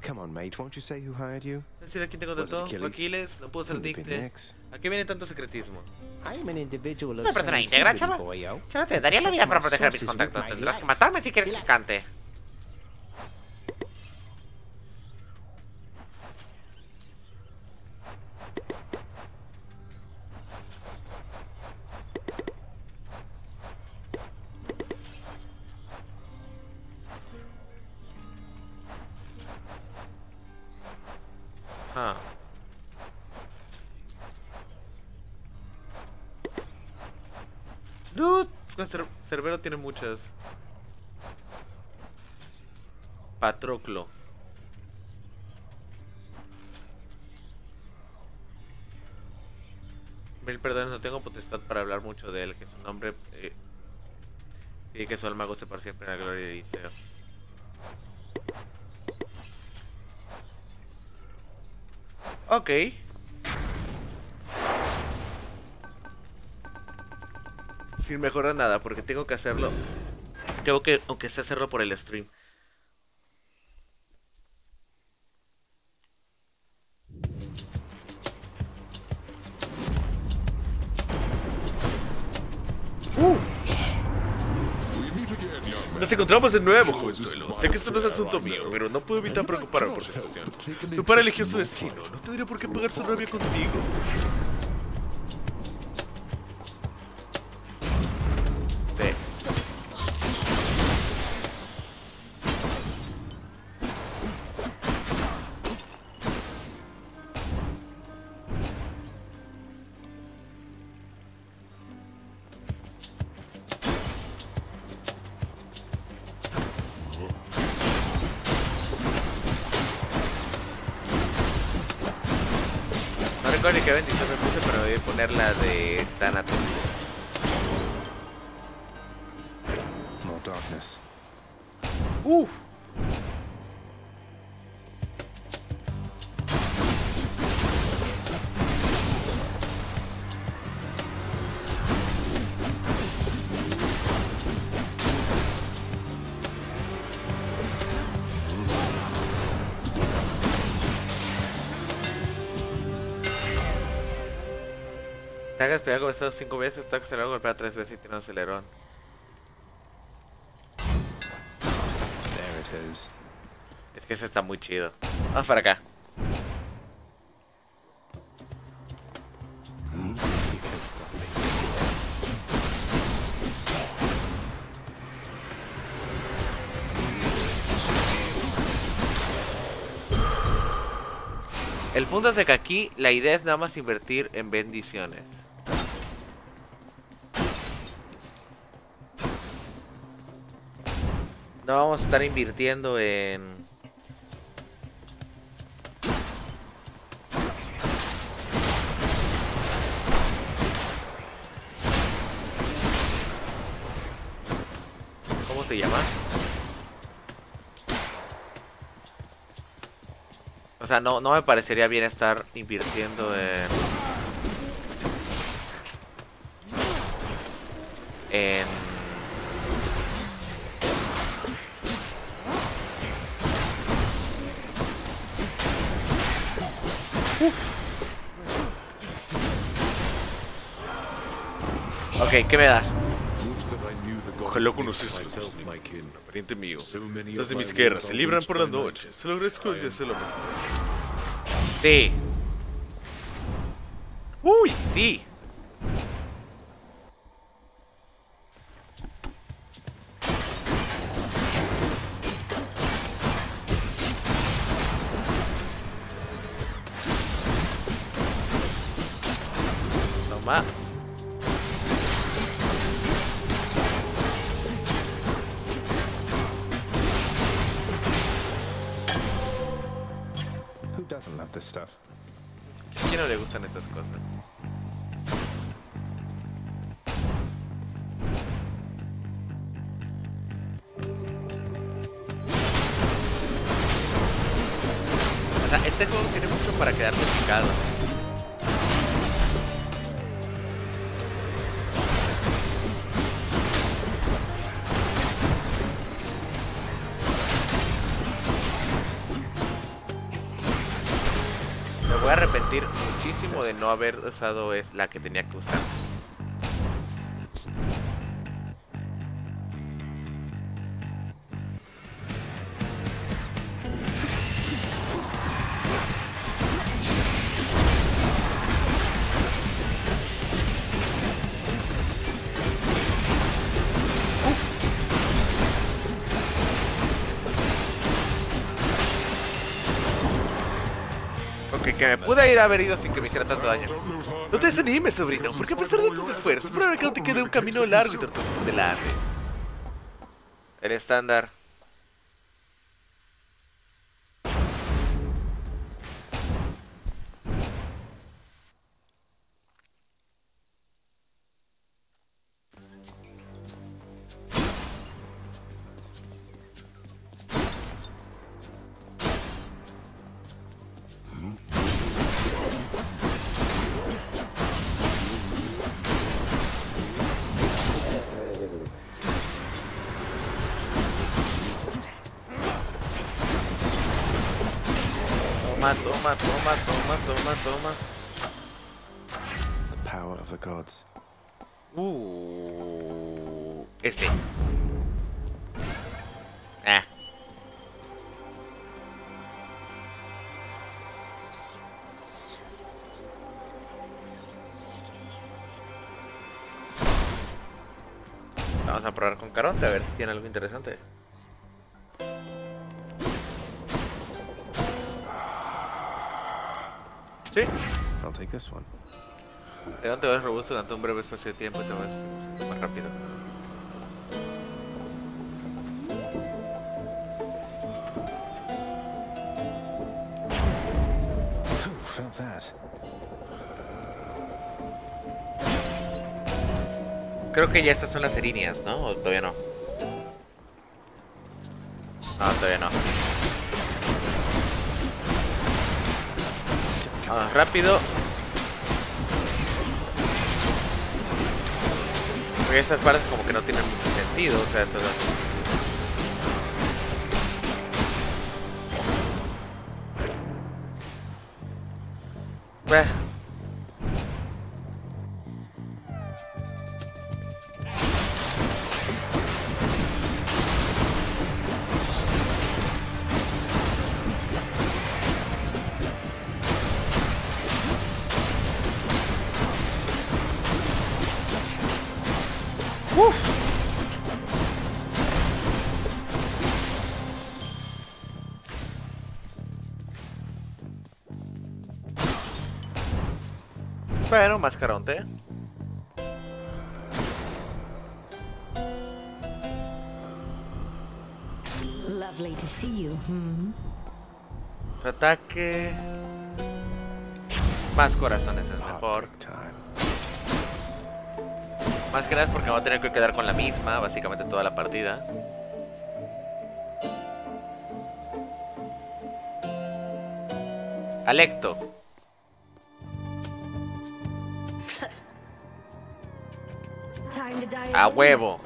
Come on, mate, won't you say who hired you?
Es decir, aquí tengo de
Was it
todo. Fue? Aquiles, no pudo ser Dicte. ¿A qué viene tanto secretismo?
I'm an individual of
Una persona íntegra, chaval. Yo te daría la vida para proteger mis contactos. Tendrás que matarme si quieres que cante.
Tiene muchas. Patroclo. Mil perdones, no tengo potestad para hablar mucho de él, que su nombre eh, y que su alma goce por siempre en la gloria de Iseo. Ok. Sin mejorar nada, porque tengo que hacerlo. Tengo que, aunque sea hacerlo por el stream. Nos encontramos de nuevo, jovenzuelo. Sé que esto no es asunto mío, pero no puedo evitar preocuparme por su situación. Tu padre eligió su destino. No tendría por qué pagar su novia contigo. Hagas pegar golpeado 5 veces, hagas acelerado golpea 3 veces y tiene un acelerón.
There it is.
Es que ese está muy chido. Vamos para acá. El punto es de que aquí la idea es nada más invertir en bendiciones. No vamos a estar invirtiendo en... ¿Cómo se llama? O sea, no, no me parecería bien estar invirtiendo en... En... Ok, ¿qué me das? Ojalá
kin.
Pariente mío. Las de mis guerras se libran por la
by
noche.
night.
Se lo agradezco y se lo Sí. Uy, sí. Haber usado es la que tenía que usar. Que me pude ir a haber ido sin que me hiciera tanto daño. No te desanimes, sobrino, porque a pesar de tus esfuerzos, probablemente que no te quede un camino largo y tortuoso por delante. El estándar. Toma, toma, toma, toma, toma, toma.
The power of the gods.
Uh, este. Ah. Vamos a probar con Caronte a ver si tiene algo interesante. Sí.
I'll take this one.
Caronte va robusto durante un breve espacio de tiempo y te vas más rápido.
Felt that.
Creo que ya estas son las erinias, ¿no? ¿O todavía no? No, todavía no. Vamos, rápido. Porque estas partes como que no tienen mucho sentido, o sea, todo... Bah. Bueno, más caronte.
Lovely to see you. Hmm.
Ataque. Más corazones es mejor. Más que nada es porque me voy a tener que quedar con la misma, básicamente toda la partida. Alecto. A huevo.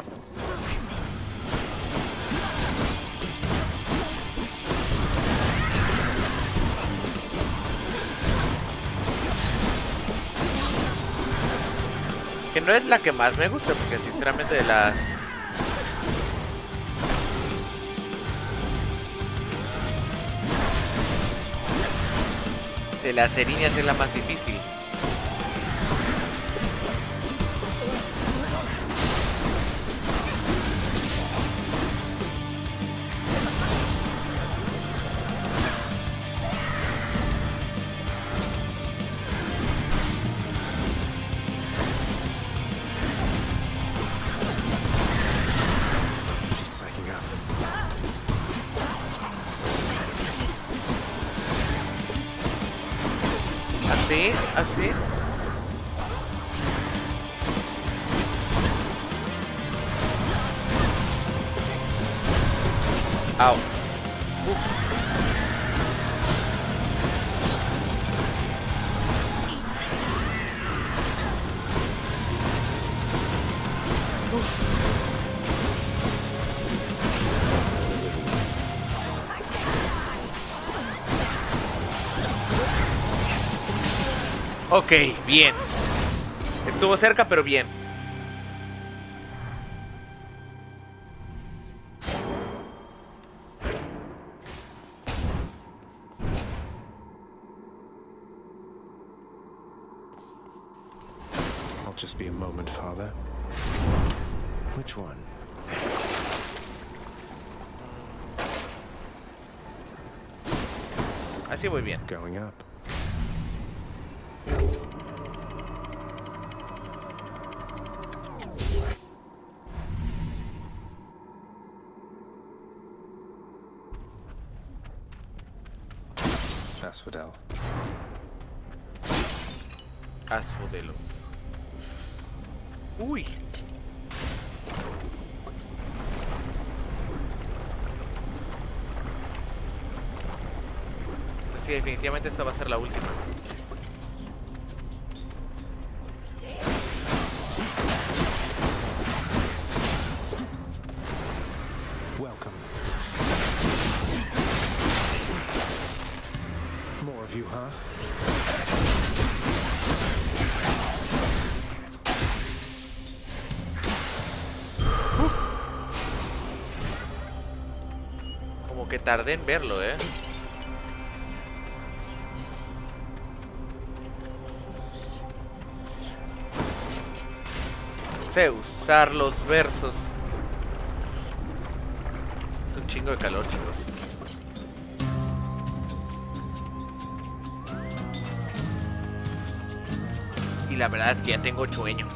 Que no es la que más me gusta, porque sinceramente de las... De las erinias es la más difícil. Así, así. Au. Ok, bien. Estuvo cerca, pero bien. Definitivamente esta va a ser la última.
Welcome. More of you, huh?
Como que tardé en verlo, ¿eh? Usar los versos. Es un chingo de calor, chicos. Y la verdad es que ya tengo sueño.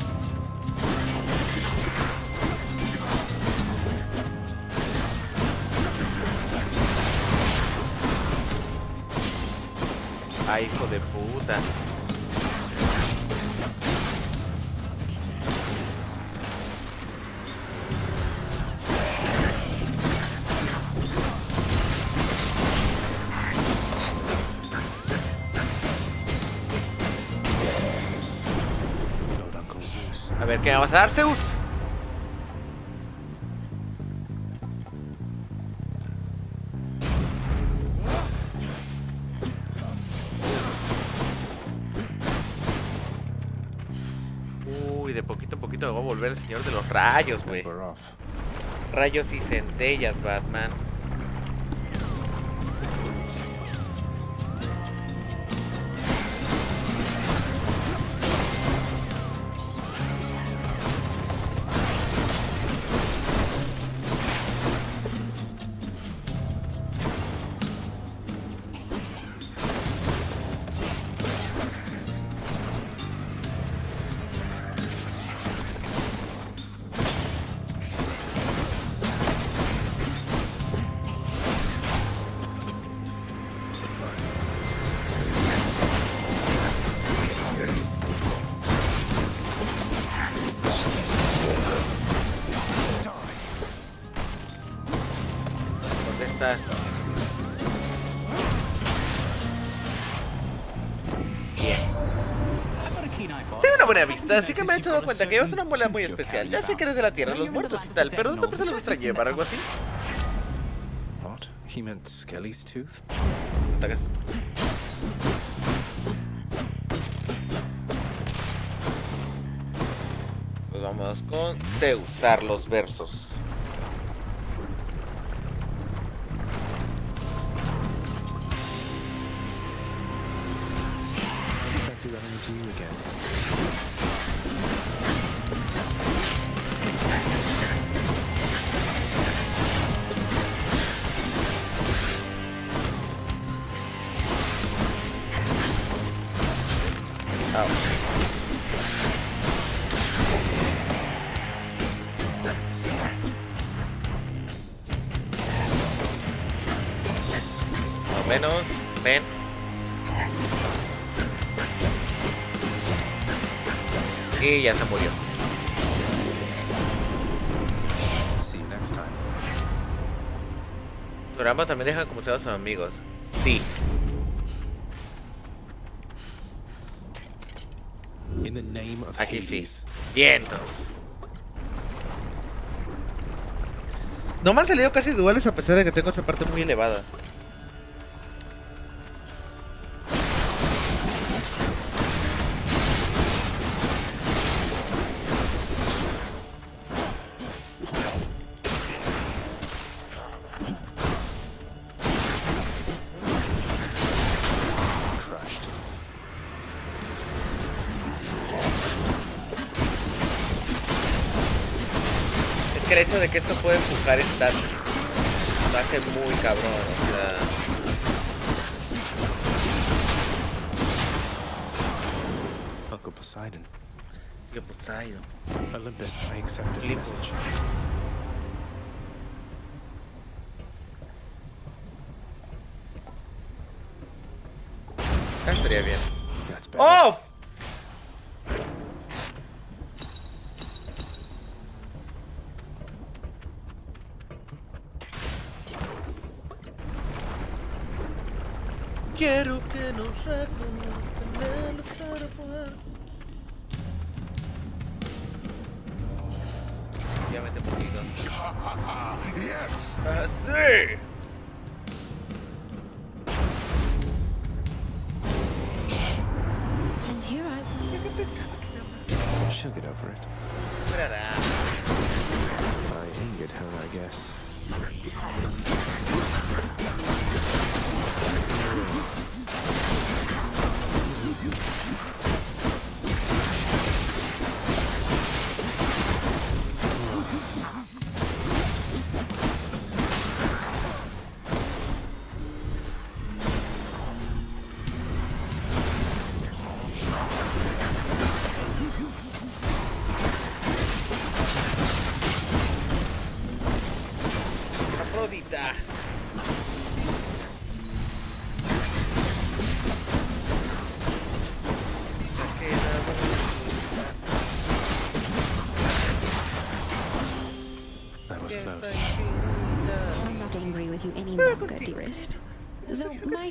Ay, hijo de puta. Ver, ¿qué me vas a dar, Zeus? Uy, de poquito a poquito me voy a volver el señor de los rayos, güey. Rayos y centellas, Batman. Así que me he dado cuenta que llevas una muela muy especial. Ya sé que eres de la tierra, los muertos y tal, pero ¿dónde persona lo extraña llevar algo así?
What? He meant Skelly's tooth?
Tagas. vamos con Zeusar los versos. Amigos. Sí.
In the name of
Aquí sí. Vientos. No me han salido casi duales a pesar de que tengo esa parte muy elevada. Esto puede empujar está hace muy cabrón, o sea.
Uncle Poseidon.
Tío Poseidon.
Olympus, I accept this
Olympus.
message.
Estaría bien.
That's better.
¡Oh!
Yes!
¡Ah, sí!
And here I
She'll get over it.
Esperará.
I angered her, I guess.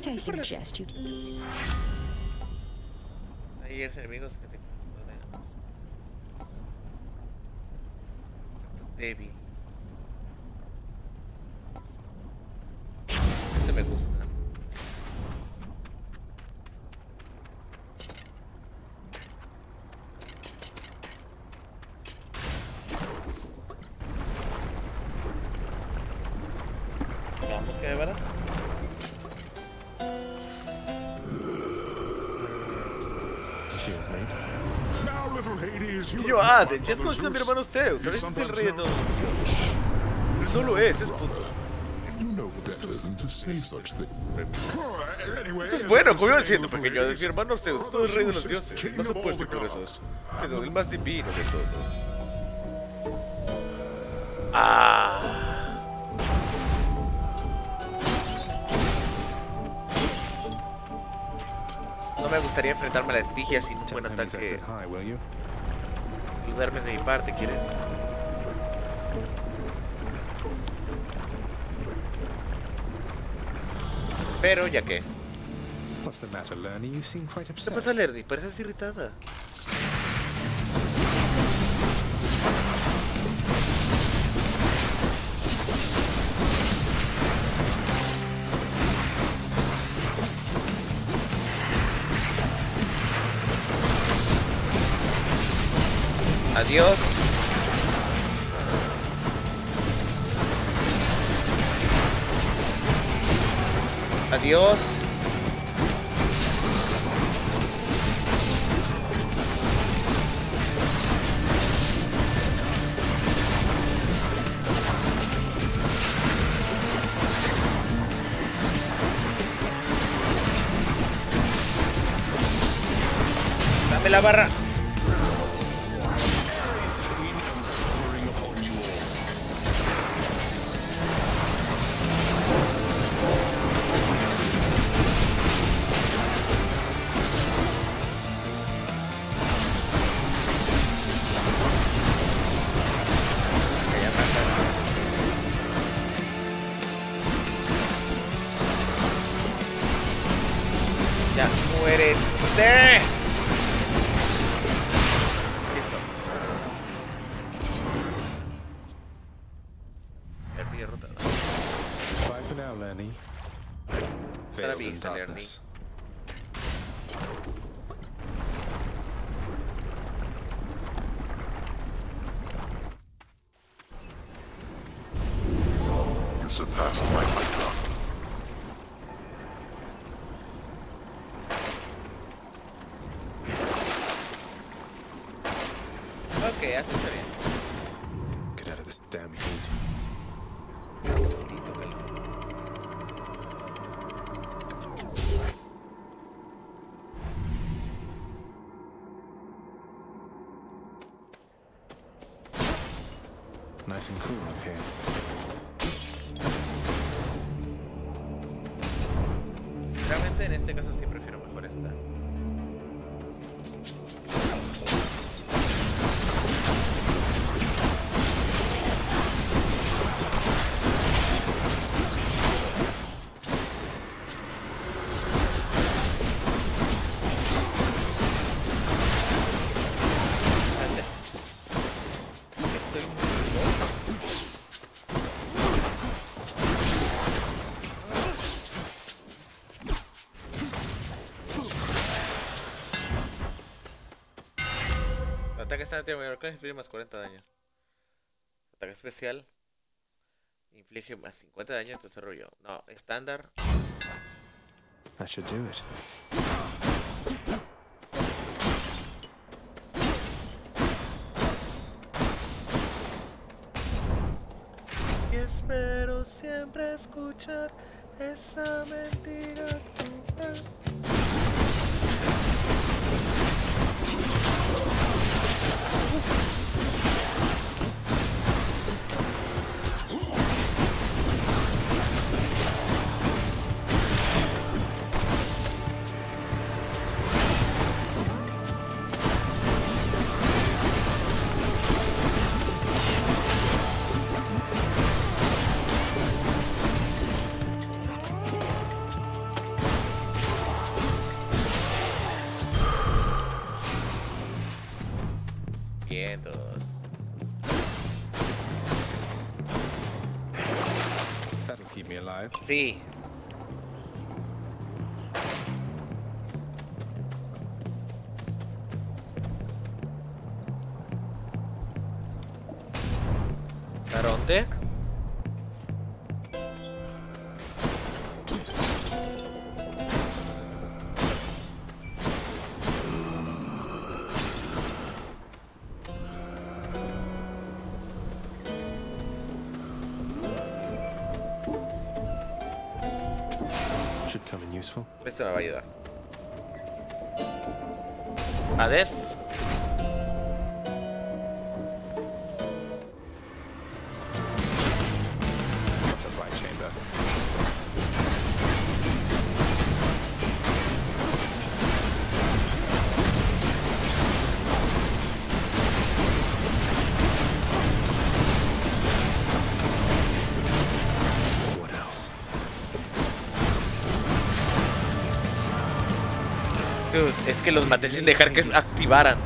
Might I suggest you...
Hay enemigos
My
decías
brother
conocer a mi
Zeus.
hermano Zeus,
You
ahora es el rey de todos los dioses. No lo es, es puto. Eso es bueno, como iba
little
pequeño, es mi hermano Zeus, todo el rey de los dioses, no se opueste
the
por eso. Es el más divino de todos. Ah. No me gustaría enfrentarme a la estigia sin un buen ataque.
said hi, will you?
Saludarme de mi parte, ¿quieres? Pero ya que. ¿Qué pasa, Lerdy? Pareces irritada. Dios. Adiós. Dame la barra. Ataque estándar mayor alcance inflige más 40 daño. Ataque especial inflige más 50 daño en desarrollo. No, estándar.
That should do it.
Y espero siempre escuchar esa mentira tuya.
Oh,
Sí. Este me va a ayudar. Hades.
The
que los maté sin dejar que activaran.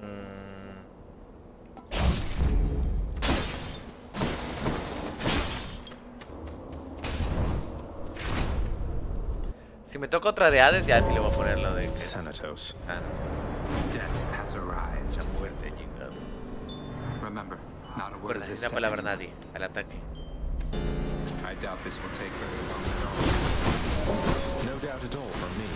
Mm. Si me toca otra de Hades, ya sí le voy a poner lo de que
Thanatos.
Ah,
Death has arrived.
la muerte chingado.
Remember, Not a word
palabra nadie. Al ataque.
I doubt this will take very long at all.
No doubt at all from me.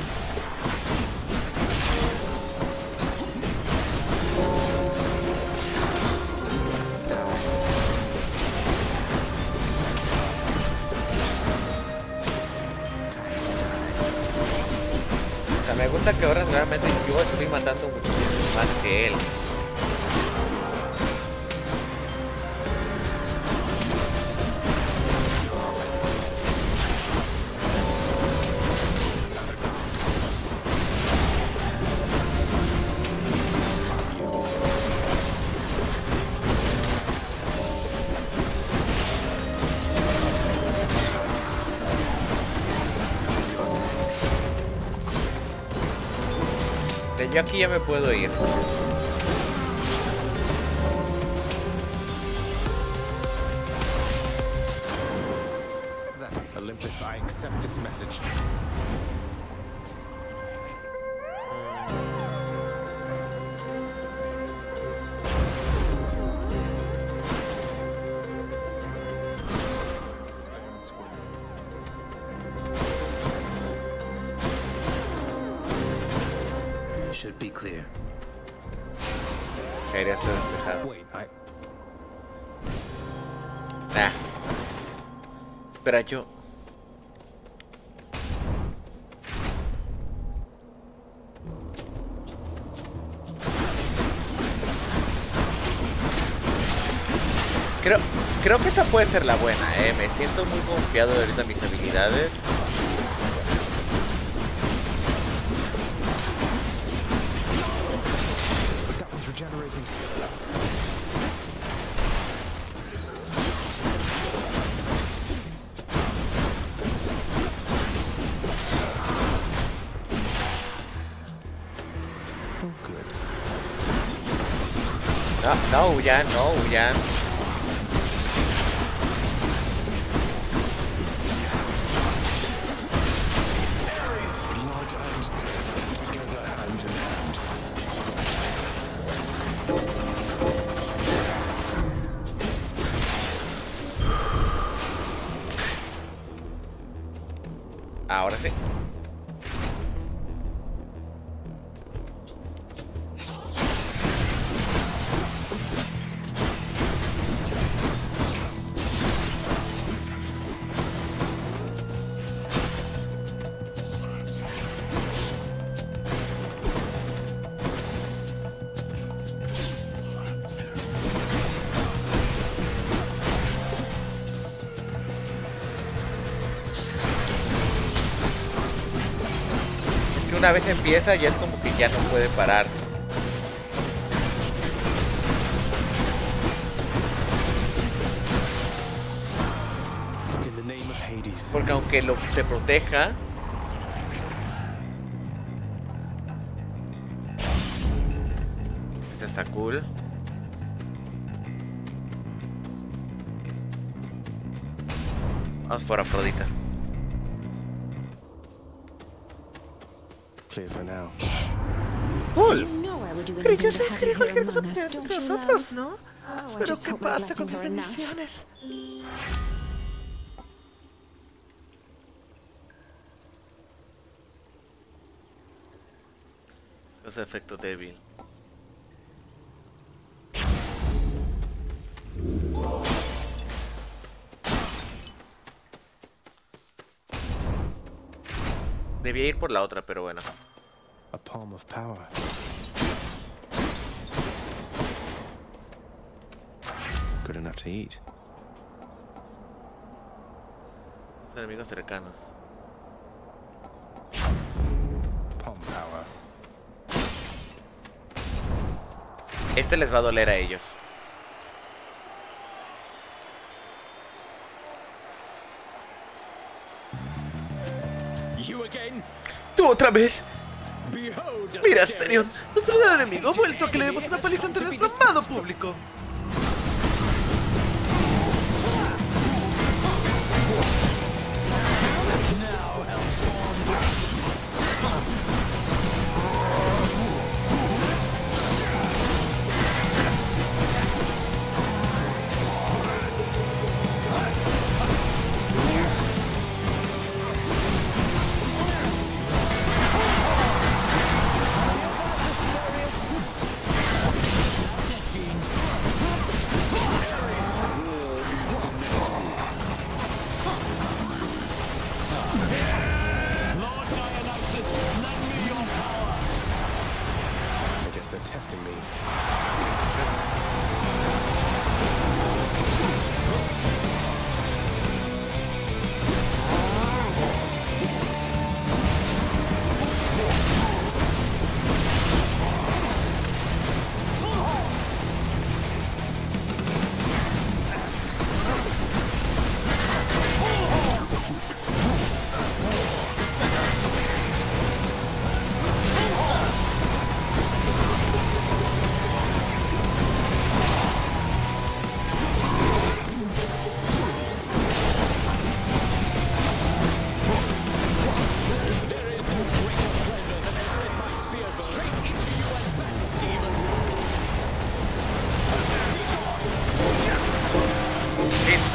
O sea, me gusta que ahora realmente yo estoy matando muchísimo más que él. Yo aquí ya me puedo ir.
Olympus. I accept this message.
No, no Jan, no Jan. Una vez empieza ya es como que ya no puede parar. Porque aunque lo se proteja. Este está cool. Vamos por Afrodita.
Clear for now.
Cool.
You know I would do
Pero yo
anything to
sabes
have
que
you
haría cualquier cosa
don't
entre nosotros? ¿no? Espero que basta con tus bendiciones. Es efecto débil. Debía ir por la otra, pero bueno.
A palm of power. Good enough to eat.
Enemigos cercanos.
Palm power.
Este les va a doler a ellos. ¡Tú otra vez! Mira, Asterios, nuestro gran enemigo ha vuelto a que le demos una paliza ante nuestro amado público.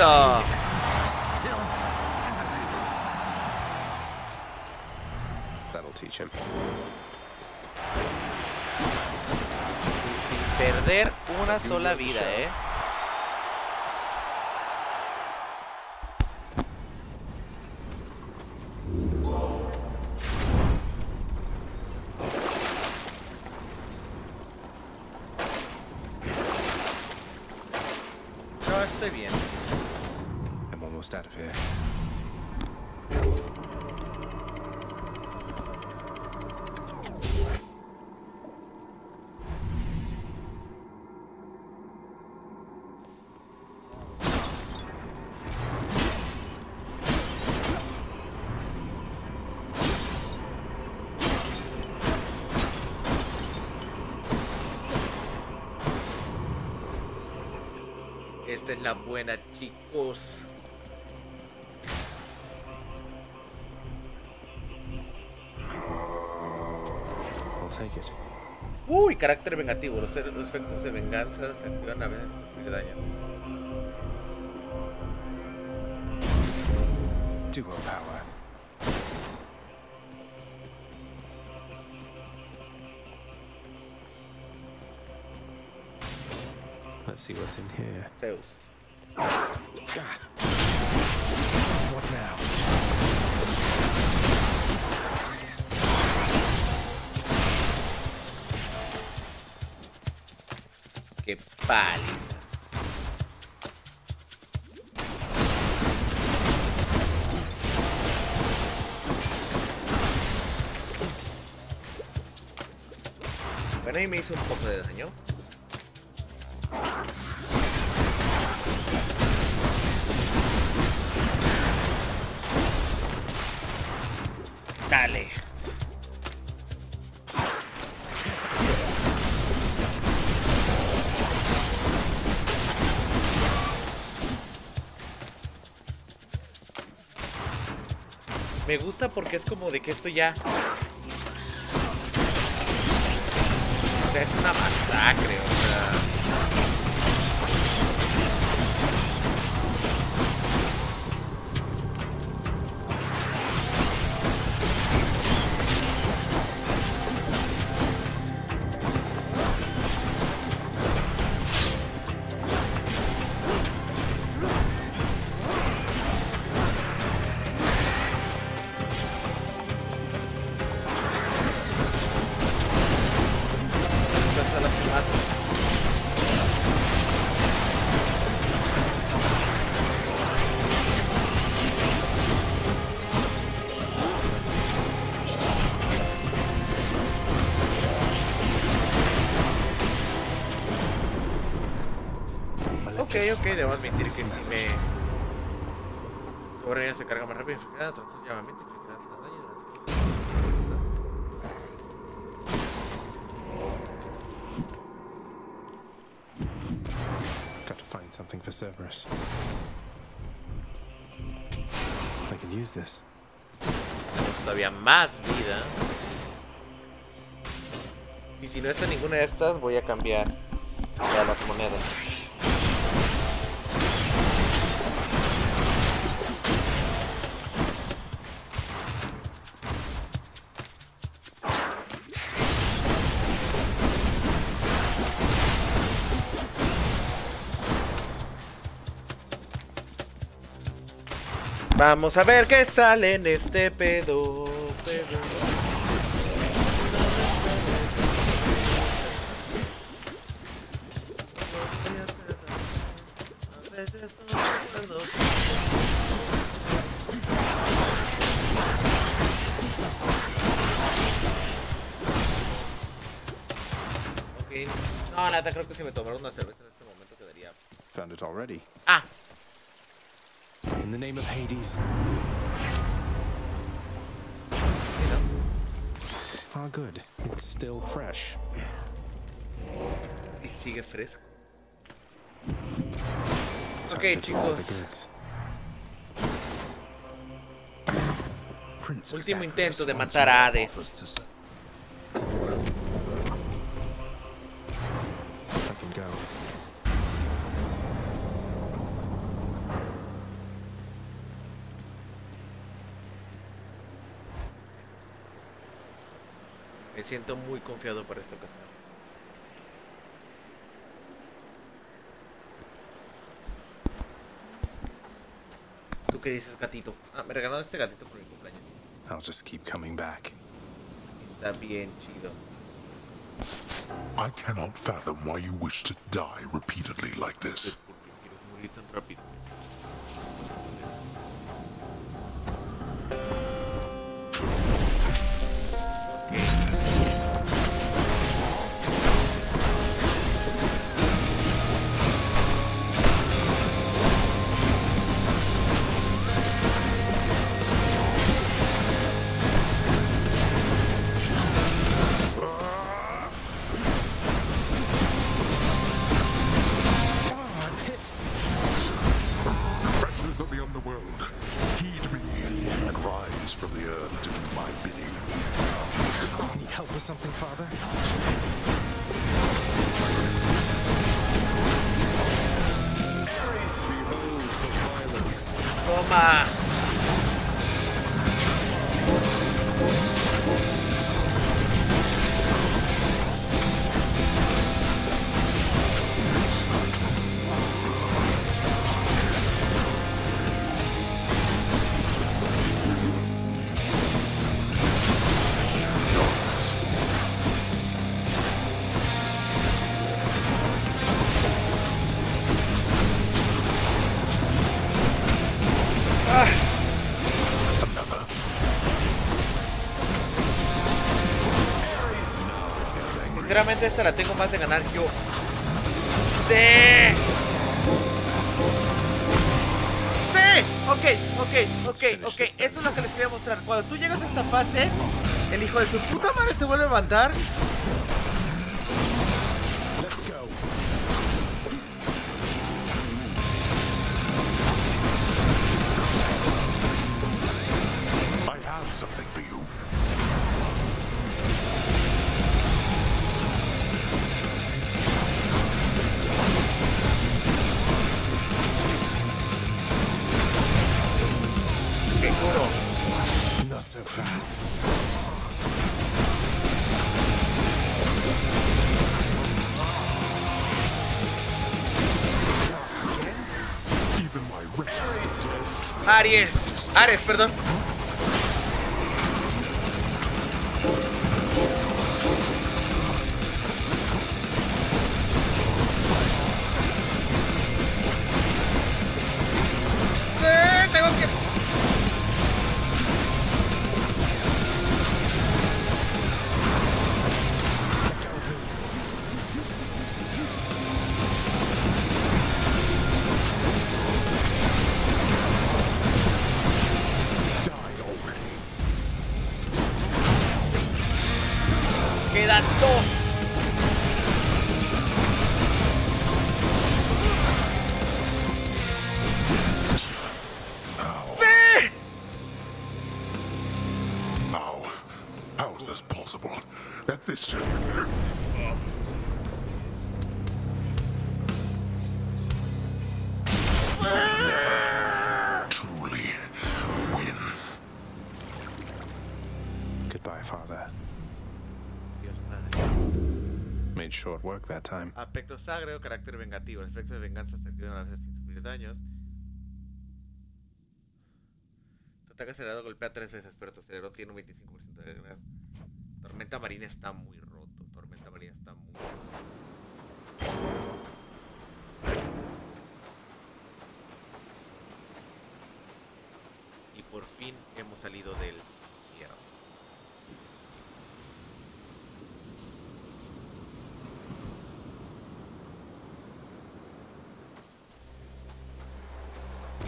¡Eso!
That'll teach him.
Sin perder una sola vida, ¿eh? La buena, chicos. Uy, carácter vengativo. Los e- los efectos de venganza se activan a veces de daño.
See what's in here.
Zeus.
What now?
Qué paliza. Bueno, ahí me hizo un poco de daño. Porque es como de que esto ya. O sea, es una masacre, Ok, debo admitir que sí me... Barrera se carga más rápido, infligada tras un llamamiento, infligada más daño.
Got to find something for Cerberus. I can use this.
Tenemos todavía más vida. Y si no está ninguna de estas, voy a cambiar a las monedas. Vamos a ver qué sale en este pedo. pedo. Veces no neta creo que si me tomara una cerveza en este momento quedaría.
Found it already.
Ah,
the name of Hades.
mira.
Ah, good. It's still fresh.
Y sigue fresco. Ok, chicos.
the goods.
Último intento de matar a Hades. Siento muy confiado para esta ocasión. ¿Tú qué dices, gatito? Ah, me regalaron este gatito por mi cumpleaños.
I'll just keep coming back.
Está bien chido.
I cannot fathom why you wish to die repeatedly like this.
¿Por qué quieres morir tan rápido? Sinceramente esta la tengo más de ganar yo. ¡Sí! ¡Sí! Ok, ok, ok, ok. Eso es lo que les quería mostrar. Cuando tú llegas a esta fase, el hijo de su puta madre se vuelve a levantar. Ares, perdón.
That time.
Aspecto sagro, carácter vengativo. El efecto de venganza se activa una vez sin sufrir daños. Tu ataque acelerado golpea tres veces, pero tu acelerado tiene un 25% de gravedad. Tormenta marina está muy roto. Tormenta marina está muy roto. Y por fin hemos salido del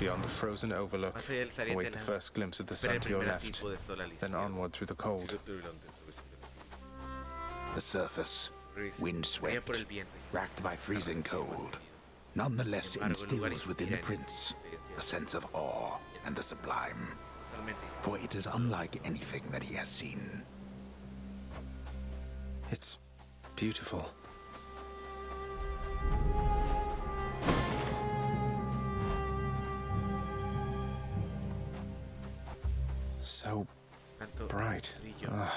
Beyond the frozen overlook,
Más allá del saliente
await the first glimpse of the sun
el
to your left,
tipo de sol a la
then onward through the cold.
Sigo turbulento, turbulento.
The surface,
Allá por
windswept, racked by freezing cold, nonetheless
Sin embargo, el
instills within the prince a sense of awe and the sublime, for it is unlike anything that he has seen.
It's beautiful. So
Tanto
bright.
brillo.
Ah,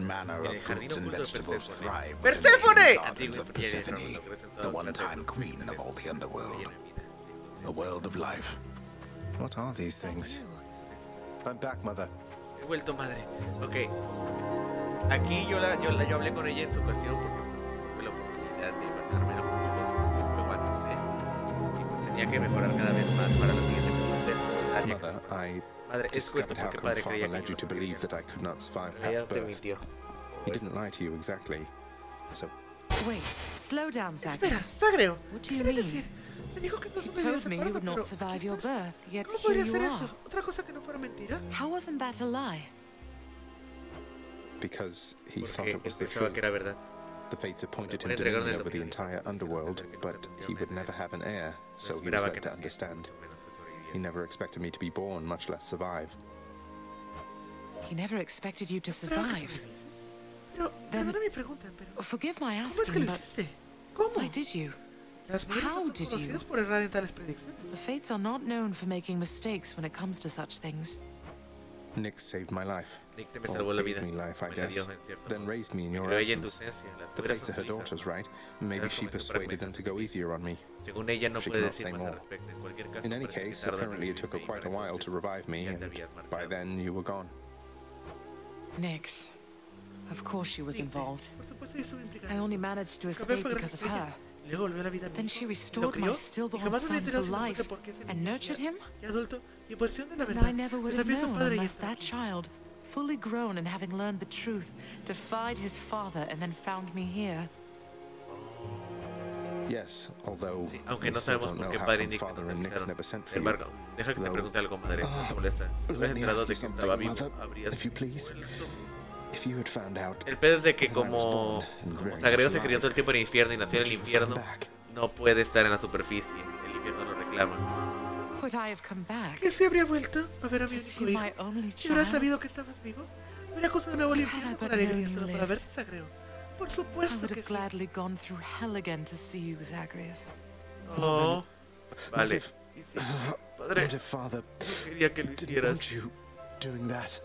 manner
En
of
el jardín
fruits and
oculto de
vegetables
Perséfone.
thrive within the
¡Perséfone!
hidden gardens
Antiguo
of
infierno,
Persephone,
lo que ves en toda
the
la
one-time
planta de
queen of all the underworld. A world of life.
What are these things? I'm back, Mother.
He vuelto madre. Ok. Aquí yo, la, yo, la, yo hablé con ella en su ocasión porque pues, tuve la oportunidad de matármelo con luego anoté. Y pues tenía que mejorar cada vez más para la siguiente secundaria.
Mother, I
Madre,
discovered how
porque
come
padre
father led you to believe that I could not survive Pat's
te
birth. He didn't lie to you exactly. So,
Wait, slow down,
Espera,
Zagreus.
Sagreo.
What do you mean?
decir? Me dijo que no
You
sobrevivió
told me you would not survive your birth, yet here you are.
eso? ¿Otra cosa que no fuera mentira?
How wasn't that a lie?
because he thought it was the truth.
que era verdad.
The fates appointed him
entregaron
dominion over the entire underworld, but he would never have an heir, so he was led to understand. He never expected me to be born, much less survive.
He never expected you to survive.
Pero,
Then-
perdona mi pregunta, pero
Forgive my
¿cómo
asking, but
hiciste? ¿Cómo?
why did you?
Las mujeres
How did you?
conocidas por errar en tales predicciones.
The fates are not known for making mistakes when it comes to such things.
Nick saved my life.
Nick te me salvó oh,
la
vida.
Me life, I guess. Then raised me in your absence. The
fate
of her daughters, right? Maybe she persuaded them to go easier on me. She cannot say more. In any case, apparently it took her quite a while to revive me, and by then you were gone.
Nix. Of course she was involved. I only managed to escape because of her. Then she restored my stillborn son to life and nurtured him? And I never would have known unless that child fully grown and having learned the truth, defied his father and then found me here.
Yes, although
Aunque no sabemos por qué padre Nick
father and Nix
neutralizaron.
never sent
Sin embargo, deja que te pregunte algo, madre. No te molesta. Si hubieras
me
enterado
ask
de
you
que estaba
something,
vivo,
Mother,
habrías
if you please.
vuelto.
If you had found out
El pedo es de que como, como se crió todo el tiempo en el infierno y nació en el infierno, no puede estar en la superficie. El infierno lo reclama.
Would I have come back?
¿Que se habría vuelto a ver a mi
To
único
see
hijo?
my only
Si hubiera
child?
sabido que estabas vivo, me hubiera acusado de nuevo al infierno
Had I
con
but
alegría
known
solo
you
para
lived.
verte, Sagreo. Por
I
supuesto
would
que
have
sí.
gladly gone through hell again to see you, Zagreus.
Oh,
What
vale.
if,
Y sí, Padre,
what if father
no quería que lo
didn't
hicieras.
want you doing that?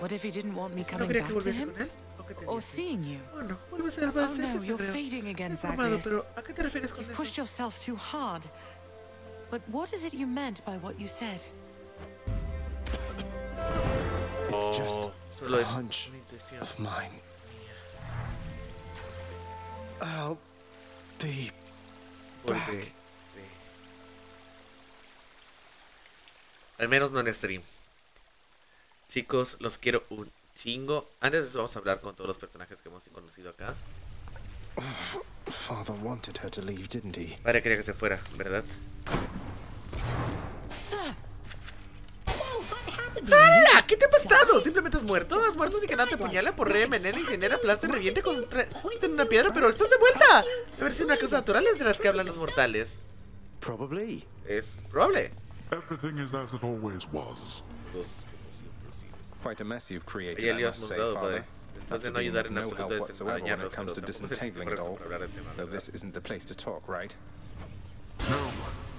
What if he didn't want me
¿No
coming
quería
back
que
to
volviese
him?
con él? ¿O qué te
Or
dice?
seeing you?
Oh, no, vuelves a
Oh
desvanecerse,
no, you're
Sagreo.
fading again,
Estoy informado,
Zagreus.
pero ¿a qué te refieres con
You've
eso?
pushed yourself too hard. But what is it you meant by what you said?
It's just
Solo
a
es
hunch of mine. I'll be back.
Al menos no en stream. Chicos, los quiero un chingo. Antes de eso vamos a hablar con todos los personajes que hemos conocido acá. Padre quería que se fuera, ¿verdad? ¡Hala! ¿Qué te ha pasado? ¿Simplemente has muerto? ¿Has muerto sin que nada te apuñala, porre, envenena, incinera, aplasta, reviente contra en una piedra? ¡Pero estás de vuelta! Debe haber sido una cosa natural de las que hablan los mortales.
Probably.
Es probable.
Everything is as it always was.
Quite a mess you've created, I must say, Father.
Padre. Después de
After
no
being
ayudar
of
en
no
absoluto
help
a
whatsoever when it comes to
pero tampoco sé si
disentangling it all.
para hablar del tema,
Though this isn't the place to talk, right?
No,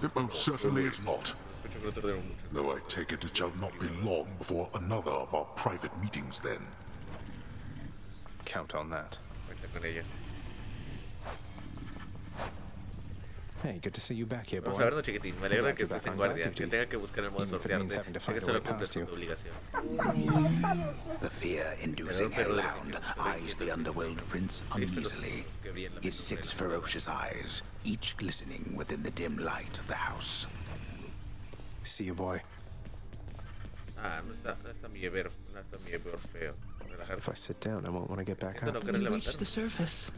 it most certainly is not.
Escucho que no tardaron mucho.
Though I take it it shall not be long before another of our private meetings then.
Count on that. Hey, good to see you back here, boy.
Vamos a vernos, chiquitín. Me alegra que estés en guardia. Que tenga que buscar el modo de
Even if it means
sortearte.
having
Sé que solo cumples con tu obligación.
The fear-inducing
Pero- pero-
hellhound eyes the underworld prince uneasily. His six ferocious eyes, each glistening within the dim light of the house.
See you, boy.
Ah, no está, no está mi Eber, no está mi Eber feo.
If I sit down, I won't want to get back
Siento no
up.
querer
You reached the surface.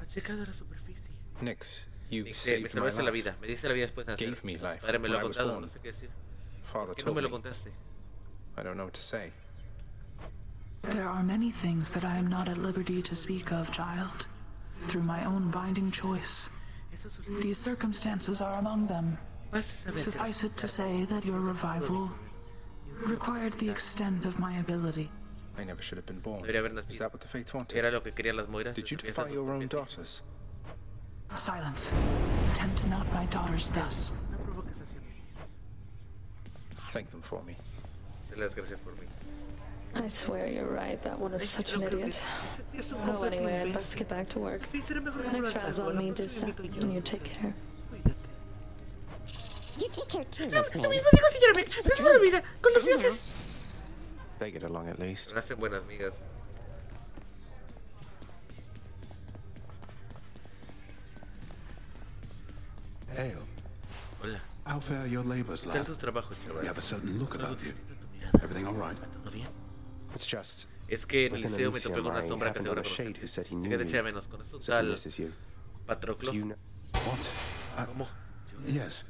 Has llegado a la superficie.
Nix, you
Dice, me
saved my
salvaste la
life.
vida. Me diste la vida después de nacer.
Gave me life
Padre, me lo ha
I
contado. No sé qué decir.
Father
¿Por qué no
told
me lo contaste?
I don't know what to say.
There are many things that I am not at liberty to speak of, child, through my own binding choice. These circumstances are among them.
Vas a saber.
Suffice it to say that your revival required the extent of my ability.
I never should have been born. Is that what the fates wanted?
Era lo que querían las moiras.
Did you defy your own
propias-
daughters?
Silence. Tempt not my daughters thus.
No provoques hacia mis hijas.
Thank them for me.
Dale las gracias por mí.
I swear you're right. That one is such an idiot. Well, anyway, I'd best get back to work. Next round's on me, Dusa. And you take care.
You take care too, Miss
Lo
May.
mismo digo, señora Mix. No se me olvida. Con los dioses.
They get along at least.
Se hacen buenas migas.
Hail.
Hola.
How fare your labors,
¿Qué tal
lad?
tus trabajos, chaval?
You have a certain look about you. Everything all right?
¿Todo bien?
It's just.
Es que en el
within
liceo me topé
Elysium,
con una
I
sombra que
happened
se
on
va
a shade who said he
Sé
knew
que te
you.
eché a menos con eso
Said he
tal
misses you.
Patroclo.
Do you know?
What? Uh,
¿Cómo?
Yes.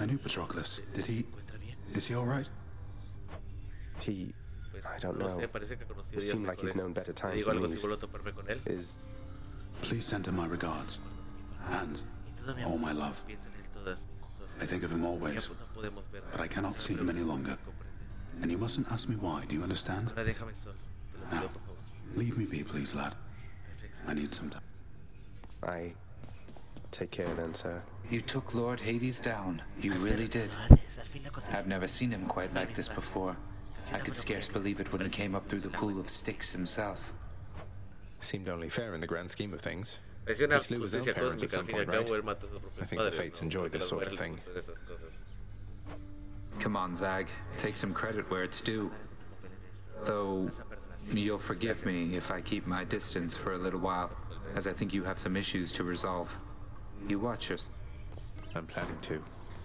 I knew Patroclus. Did he? Is he all right?
He.
Pues,
I don't
no
know.
sé, parece que ha conocido
It
días
seemed like he's
mejores.
known better
Te
times
digo
than
algo si
these.
vuelvo a toparme con él.
Is
Please send him my regards. And
Todavía
all my love.
pienso en él todas mis cosas.
I think of him always.
Ya, pues, no podemos ver.
But I cannot see him any longer. And you mustn't ask me why, do you understand?
Ahora déjame solo. Te lo pido, por favor.
Leave me be, please, lad. I need some time.
I. Take care then, sir.
You took Lord Hades down. You really did. I've never seen him quite like this before. I could scarce believe it when he came up through the pool of sticks himself.
Seemed only fair in the grand scheme of things.
Pareció una
He slew his own
justicia
parents
cósmica.
at some
Al fin y al
point,
cabo,
right?
él mató a sus propios
I think the fates
¿no?
enjoy this sort of thing.
les gustan esas cosas.
Come on, Zag. Take some credit where it's due. Though, you'll forgive me if I keep my distance for a little while, as I think you have some issues to resolve. You watch us.
I'm planning to.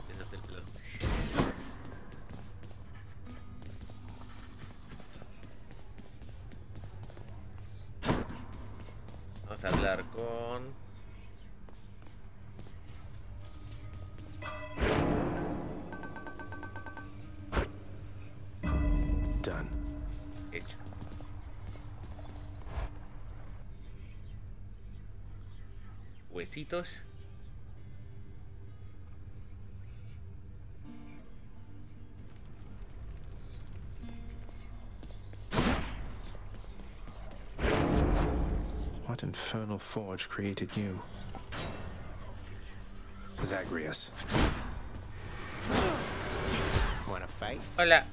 Ese es el plan. Vamos a hablar con... Huesitos.
What infernal forge created you? Zagreus.
Wanna fight?
Hola.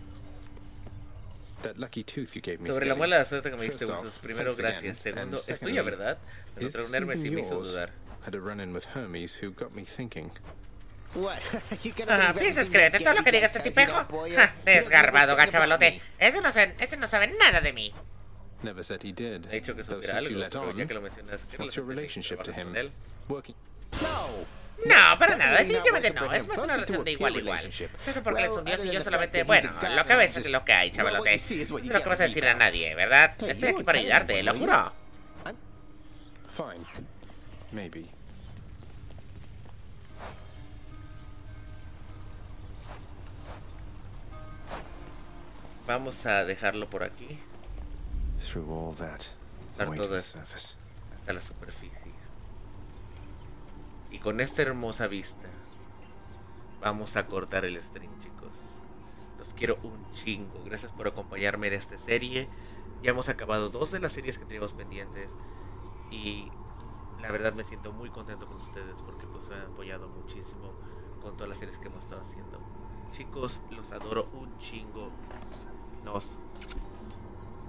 That lucky tooth you gave me.
Sobre la de suerte que me diste. Primero, gracias. Segundo, es tuya, ¿verdad? Me encontré un Hermes y me hizo dudar.
Had a run-in with Hermes who got me thinking.
What? you gonna
Ah, ¿Piensas creerte
that
todo lo que diga este tipejo? Ja, desgarbado,
me.
Ese no, sabe, ese no sabe nada de mí.
Never said he did.
He dicho que
Though
supiera
since you
algo, pero
on,
ya que lo mencionas, ¿qué
what's your
relación tienes?
relationship to
¿Trabajas
him?
con él?
Working.
No.
No, para nada, definitivamente no. Es más una relación
a
de igual a igual.
relationship.
Eso porque él es un dios y yo solamente, bueno, lo que ves es lo que hay, chavalote. No lo que vas a decir a nadie, ¿verdad? Estoy aquí para ayudarte, lo juro.
Fine. Maybe.
Vamos a dejarlo por aquí,
Through all that,
Dar
way
todo esto. hasta la superficie. Y con esta hermosa vista, vamos a cortar el stream, chicos. Los quiero un chingo. Gracias por acompañarme en esta serie. Ya hemos acabado dos de las series que teníamos pendientes. Y la verdad me siento muy contento con ustedes porque pues me han apoyado muchísimo con todas las series que hemos estado haciendo. Chicos, los adoro un chingo. Nos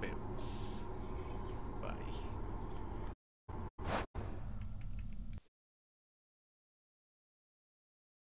vemos.